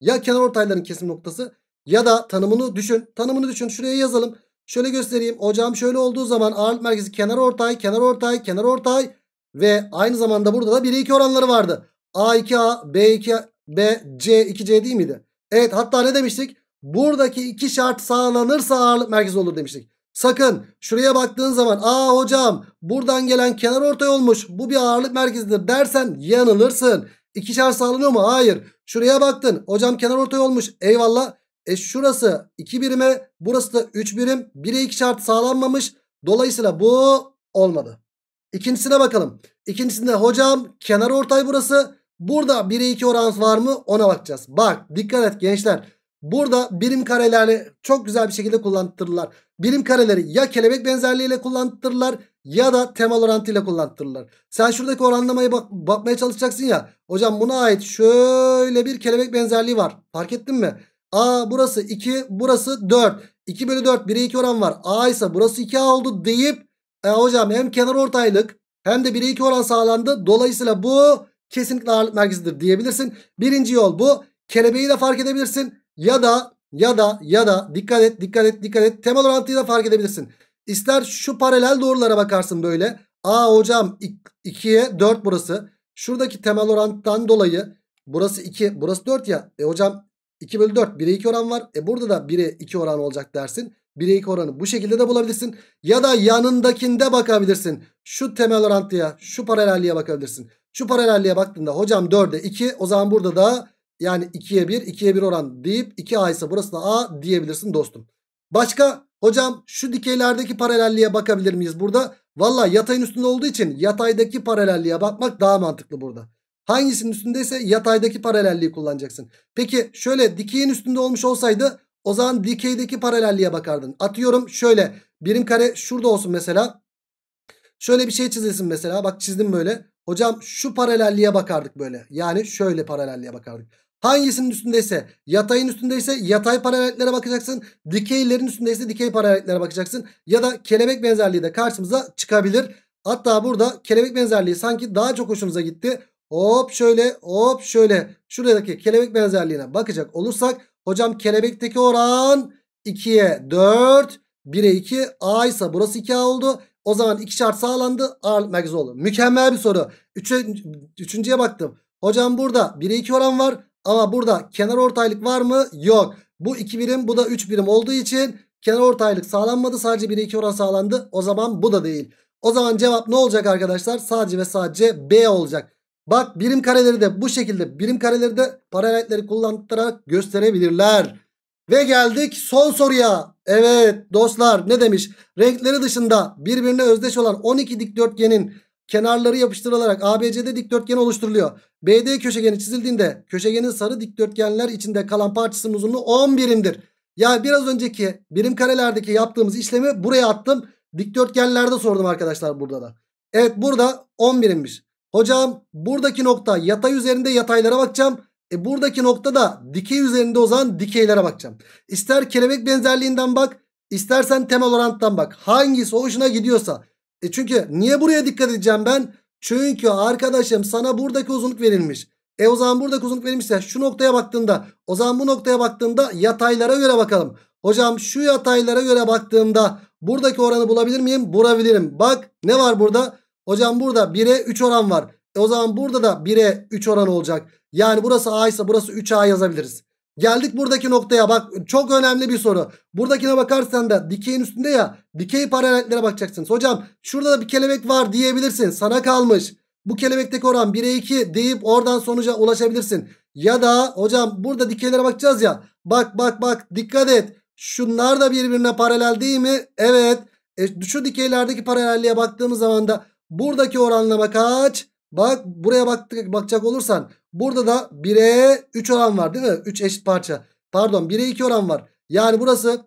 ya kenar ortayların kesim noktası ya da tanımını düşün. Tanımını düşün. Şuraya yazalım. Şöyle göstereyim. Hocam şöyle olduğu zaman ağırlık merkezi kenar ortay, kenar ortay, kenar ortay ve aynı zamanda burada da 1'e 2 oranları vardı. A2A, B2 B, C, 2C değil miydi? Evet hatta ne demiştik? Buradaki iki şart sağlanırsa ağırlık merkezi olur demiştik. Sakın şuraya baktığın zaman aa hocam buradan gelen kenar ortay olmuş bu bir ağırlık merkezidir dersen yanılırsın. İki şart sağlanıyor mu? Hayır. Şuraya baktın hocam kenar ortay olmuş eyvallah. E şurası 2 birime burası da 3 birim 1'e 2 şart sağlanmamış. Dolayısıyla bu olmadı. İkincisine bakalım. İkincisinde hocam kenar ortay burası. Burada 1'e 2 oran var mı ona bakacağız. Bak dikkat et gençler. Burada birim kareleri çok güzel bir şekilde kullandırırlar. Birim kareleri ya kelebek benzerliğiyle kullandırırlar ya da temel orantıyla kullandırırlar. Sen şuradaki oranlamaya bak bakmaya çalışacaksın ya. Hocam buna ait şöyle bir kelebek benzerliği var. Fark ettin mi? A burası 2 burası 4. 2 bölü 4 1'e 2 oran var. A ise burası 2A oldu deyip e, hocam hem kenar ortaylık hem de 1'e 2 oran sağlandı. Dolayısıyla bu kesinlikle ağırlık merkezidir diyebilirsin. Birinci yol bu. Kelebeği de fark edebilirsin. Ya da ya da ya da dikkat et dikkat et dikkat et. Temel orantıyı da fark edebilirsin. İster şu paralel doğrulara bakarsın böyle. A hocam 2'ye 4 burası. Şuradaki temel orantıdan dolayı burası 2 burası 4 ya. E hocam 2 bölü 4 1'e 2 oran var. E burada da 1'e 2 oran olacak dersin. 1'e 2 oranı bu şekilde de bulabilirsin. Ya da yanındakinde bakabilirsin. Şu temel orantıya şu paralelliğe bakabilirsin. Şu paralelliğe baktığında hocam 4'e 2 o zaman burada da yani 2'ye 1 2'ye 1 oran deyip 2A ise burası da A diyebilirsin dostum. Başka hocam şu dikeylerdeki paralelliğe bakabilir miyiz burada? Valla yatayın üstünde olduğu için yataydaki paralelliğe bakmak daha mantıklı burada. Hangisinin üstündeyse yataydaki paralelliği kullanacaksın. Peki şöyle dikeyin üstünde olmuş olsaydı o zaman dikeydeki paralelliğe bakardın. Atıyorum şöyle birim kare şurada olsun mesela. Şöyle bir şey çizilsin mesela. Bak çizdim böyle. Hocam şu paralelliğe bakardık böyle. Yani şöyle paralelliğe bakardık. Hangisinin üstündeyse yatayın üstündeyse yatay paralellere bakacaksın. Dikeylerin üstündeyse dikey paralellere bakacaksın. Ya da kelebek benzerliği de karşımıza çıkabilir. Hatta burada kelebek benzerliği sanki daha çok hoşumuza gitti. Hop şöyle hop şöyle. Şuradaki kelebek benzerliğine bakacak olursak. Hocam kelebekteki oran 2'ye 4. 1'e 2. A ise burası 2A oldu. O zaman iki şart sağlandı. Ağırlık merkezi oldu. Mükemmel bir soru. Üçe, üçüncüye baktım. Hocam burada 1'e 2 oran var. Ama burada kenar ortaylık var mı? Yok. Bu 2 birim bu da 3 birim olduğu için kenar ortaylık sağlanmadı. Sadece 1'e 2 oran sağlandı. O zaman bu da değil. O zaman cevap ne olacak arkadaşlar? Sadece ve sadece B olacak. Bak birim kareleri de bu şekilde birim kareleri de paralelleri kullandırarak gösterebilirler. Ve geldik son soruya. Evet dostlar ne demiş? Renkleri dışında birbirine özdeş olan 12 dikdörtgenin kenarları yapıştırılarak ABC'de dikdörtgen oluşturuluyor. BD köşegeni çizildiğinde köşegenin sarı dikdörtgenler içinde kalan parçasının uzunluğu 10 birimdir. Yani biraz önceki birim karelerdeki yaptığımız işlemi buraya attım. Dikdörtgenlerde sordum arkadaşlar burada da. Evet burada 10 birimmiş. Hocam buradaki nokta yatay üzerinde yataylara bakacağım. E buradaki nokta da dikey üzerinde o zaman dikeylere bakacağım. İster kelebek benzerliğinden bak. istersen temel oranttan bak. Hangisi hoşuna gidiyorsa. E çünkü niye buraya dikkat edeceğim ben? Çünkü arkadaşım sana buradaki uzunluk verilmiş. E o zaman buradaki uzunluk verilmişse şu noktaya baktığında o zaman bu noktaya baktığında yataylara göre bakalım. Hocam şu yataylara göre baktığımda buradaki oranı bulabilir miyim? Bulabilirim. Bak ne var burada? Hocam burada 1'e 3 oran var. E o zaman burada da 1'e 3 oran olacak. Yani burası A ise burası 3A yazabiliriz. Geldik buradaki noktaya bak çok önemli bir soru. Buradakine bakarsan da dikeyin üstünde ya dikey paralellere bakacaksınız. Hocam şurada da bir kelebek var diyebilirsin sana kalmış. Bu kelebekteki oran 1'e 2 deyip oradan sonuca ulaşabilirsin. Ya da hocam burada dikeylere bakacağız ya. Bak bak bak dikkat et. Şunlar da birbirine paralel değil mi? Evet. E, şu dikeylerdeki paralelliğe baktığımız zaman da buradaki oranlama kaç? Bak buraya baktık, bakacak olursan burada da 1'e 3 oran var değil mi? 3 eşit parça. Pardon 1'e 2 oran var. Yani burası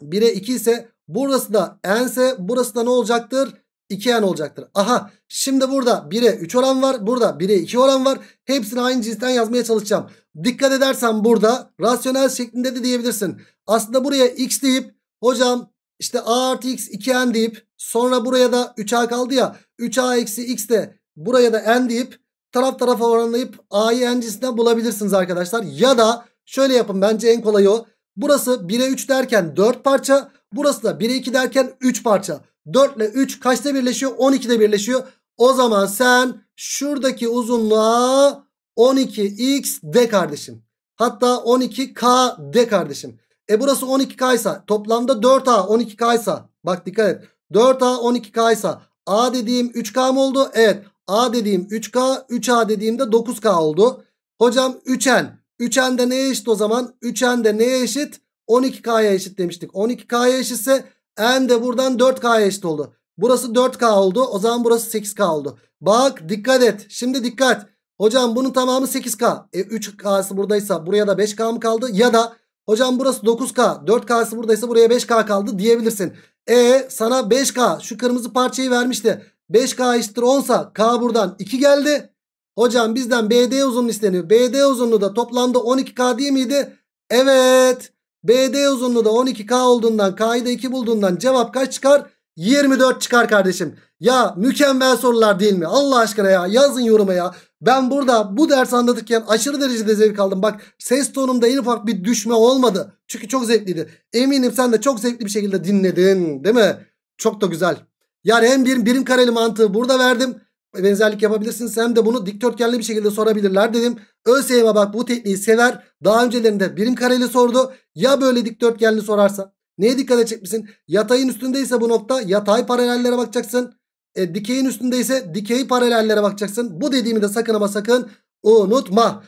1'e 2 ise burası da n ise burası da ne olacaktır? 2n olacaktır. Aha şimdi burada 1'e 3 oran var. Burada 1'e 2 oran var. Hepsini aynı cinsten yazmaya çalışacağım. Dikkat edersen burada rasyonel şeklinde de diyebilirsin. Aslında buraya x deyip hocam işte a artı x 2n deyip sonra buraya da 3a kaldı ya 3a eksi x de buraya da n deyip taraf tarafa oranlayıp a'yı n cinsinden bulabilirsiniz arkadaşlar. Ya da şöyle yapın bence en kolayı o. Burası 1'e 3 derken 4 parça. Burası da 1'e 2 derken 3 parça. 4 ile 3 kaçta birleşiyor? 12'de birleşiyor. O zaman sen şuradaki uzunluğa 12x de kardeşim. Hatta 12k de kardeşim. E burası 12k ise toplamda 4a 12k ise bak dikkat et. 4a 12k ise a dediğim 3k mı oldu? Evet. A dediğim 3k 3a dediğimde 9k oldu. Hocam 3n. 3n de neye eşit o zaman? 3n de neye eşit? 12k'ya eşit demiştik. 12k'ya eşitse n de buradan 4k'ya eşit oldu. Burası 4k oldu. O zaman burası 8k oldu. Bak dikkat et. Şimdi dikkat. Hocam bunun tamamı 8k. E 3k'sı buradaysa buraya da 5k mı kaldı? Ya da hocam burası 9k. 4k'sı buradaysa buraya 5k kaldı diyebilirsin. E sana 5k şu kırmızı parçayı vermişti. 5k eşittir 10 sa k buradan 2 geldi. Hocam bizden BD uzunluğu isteniyor. BD uzunluğu da toplamda 12k değil miydi? Evet. BD uzunluğu da 12K olduğundan K'yı da 2 bulduğundan cevap kaç çıkar? 24 çıkar kardeşim. Ya mükemmel sorular değil mi? Allah aşkına ya yazın yoruma ya. Ben burada bu ders anlatırken aşırı derecede zevk aldım. Bak ses tonumda en ufak bir düşme olmadı. Çünkü çok zevkliydi. Eminim sen de çok zevkli bir şekilde dinledin değil mi? Çok da güzel. Yani hem bir birim kareli mantığı burada verdim benzerlik yapabilirsiniz. Hem de bunu dikdörtgenli bir şekilde sorabilirler dedim. ÖSYM bak bu tekniği sever. Daha öncelerinde birim kareli sordu. Ya böyle dikdörtgenli sorarsa? Neye dikkat edecek misin? Yatayın üstündeyse bu nokta yatay paralellere bakacaksın. E, dikeyin üstündeyse dikey paralellere bakacaksın. Bu dediğimi de sakın ama sakın unutma.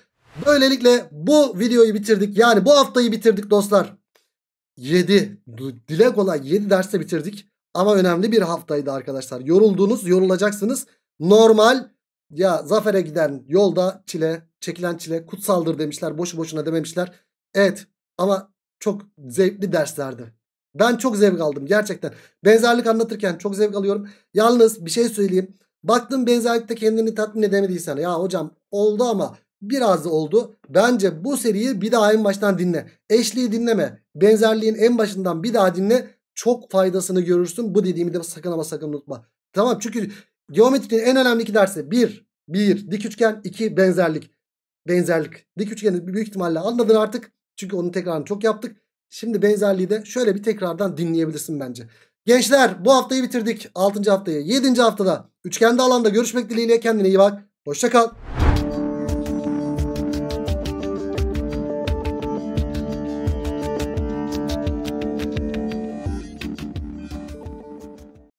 Böylelikle bu videoyu bitirdik. Yani bu haftayı bitirdik dostlar. 7 dile kolay 7 derste bitirdik. Ama önemli bir haftaydı arkadaşlar. Yoruldunuz, yorulacaksınız. Normal ya zafere giden yolda çile, çekilen çile kutsaldır demişler. Boşu boşuna dememişler. Evet ama çok zevkli derslerdi. Ben çok zevk aldım gerçekten. Benzerlik anlatırken çok zevk alıyorum. Yalnız bir şey söyleyeyim. Baktım benzerlikte kendini tatmin edemediysen. Ya hocam oldu ama biraz da oldu. Bence bu seriyi bir daha en baştan dinle. Eşliği dinleme. Benzerliğin en başından bir daha dinle. Çok faydasını görürsün. Bu dediğimi de sakın ama sakın unutma. Tamam çünkü Geometrinin en önemli iki dersi. Bir, bir dik üçgen. iki benzerlik. Benzerlik. Dik üçgeni büyük ihtimalle anladın artık. Çünkü onun tekrarını çok yaptık. Şimdi benzerliği de şöyle bir tekrardan dinleyebilirsin bence. Gençler bu haftayı bitirdik. 6. haftayı. 7. haftada üçgende alanda görüşmek dileğiyle kendine iyi bak. Hoşçakal.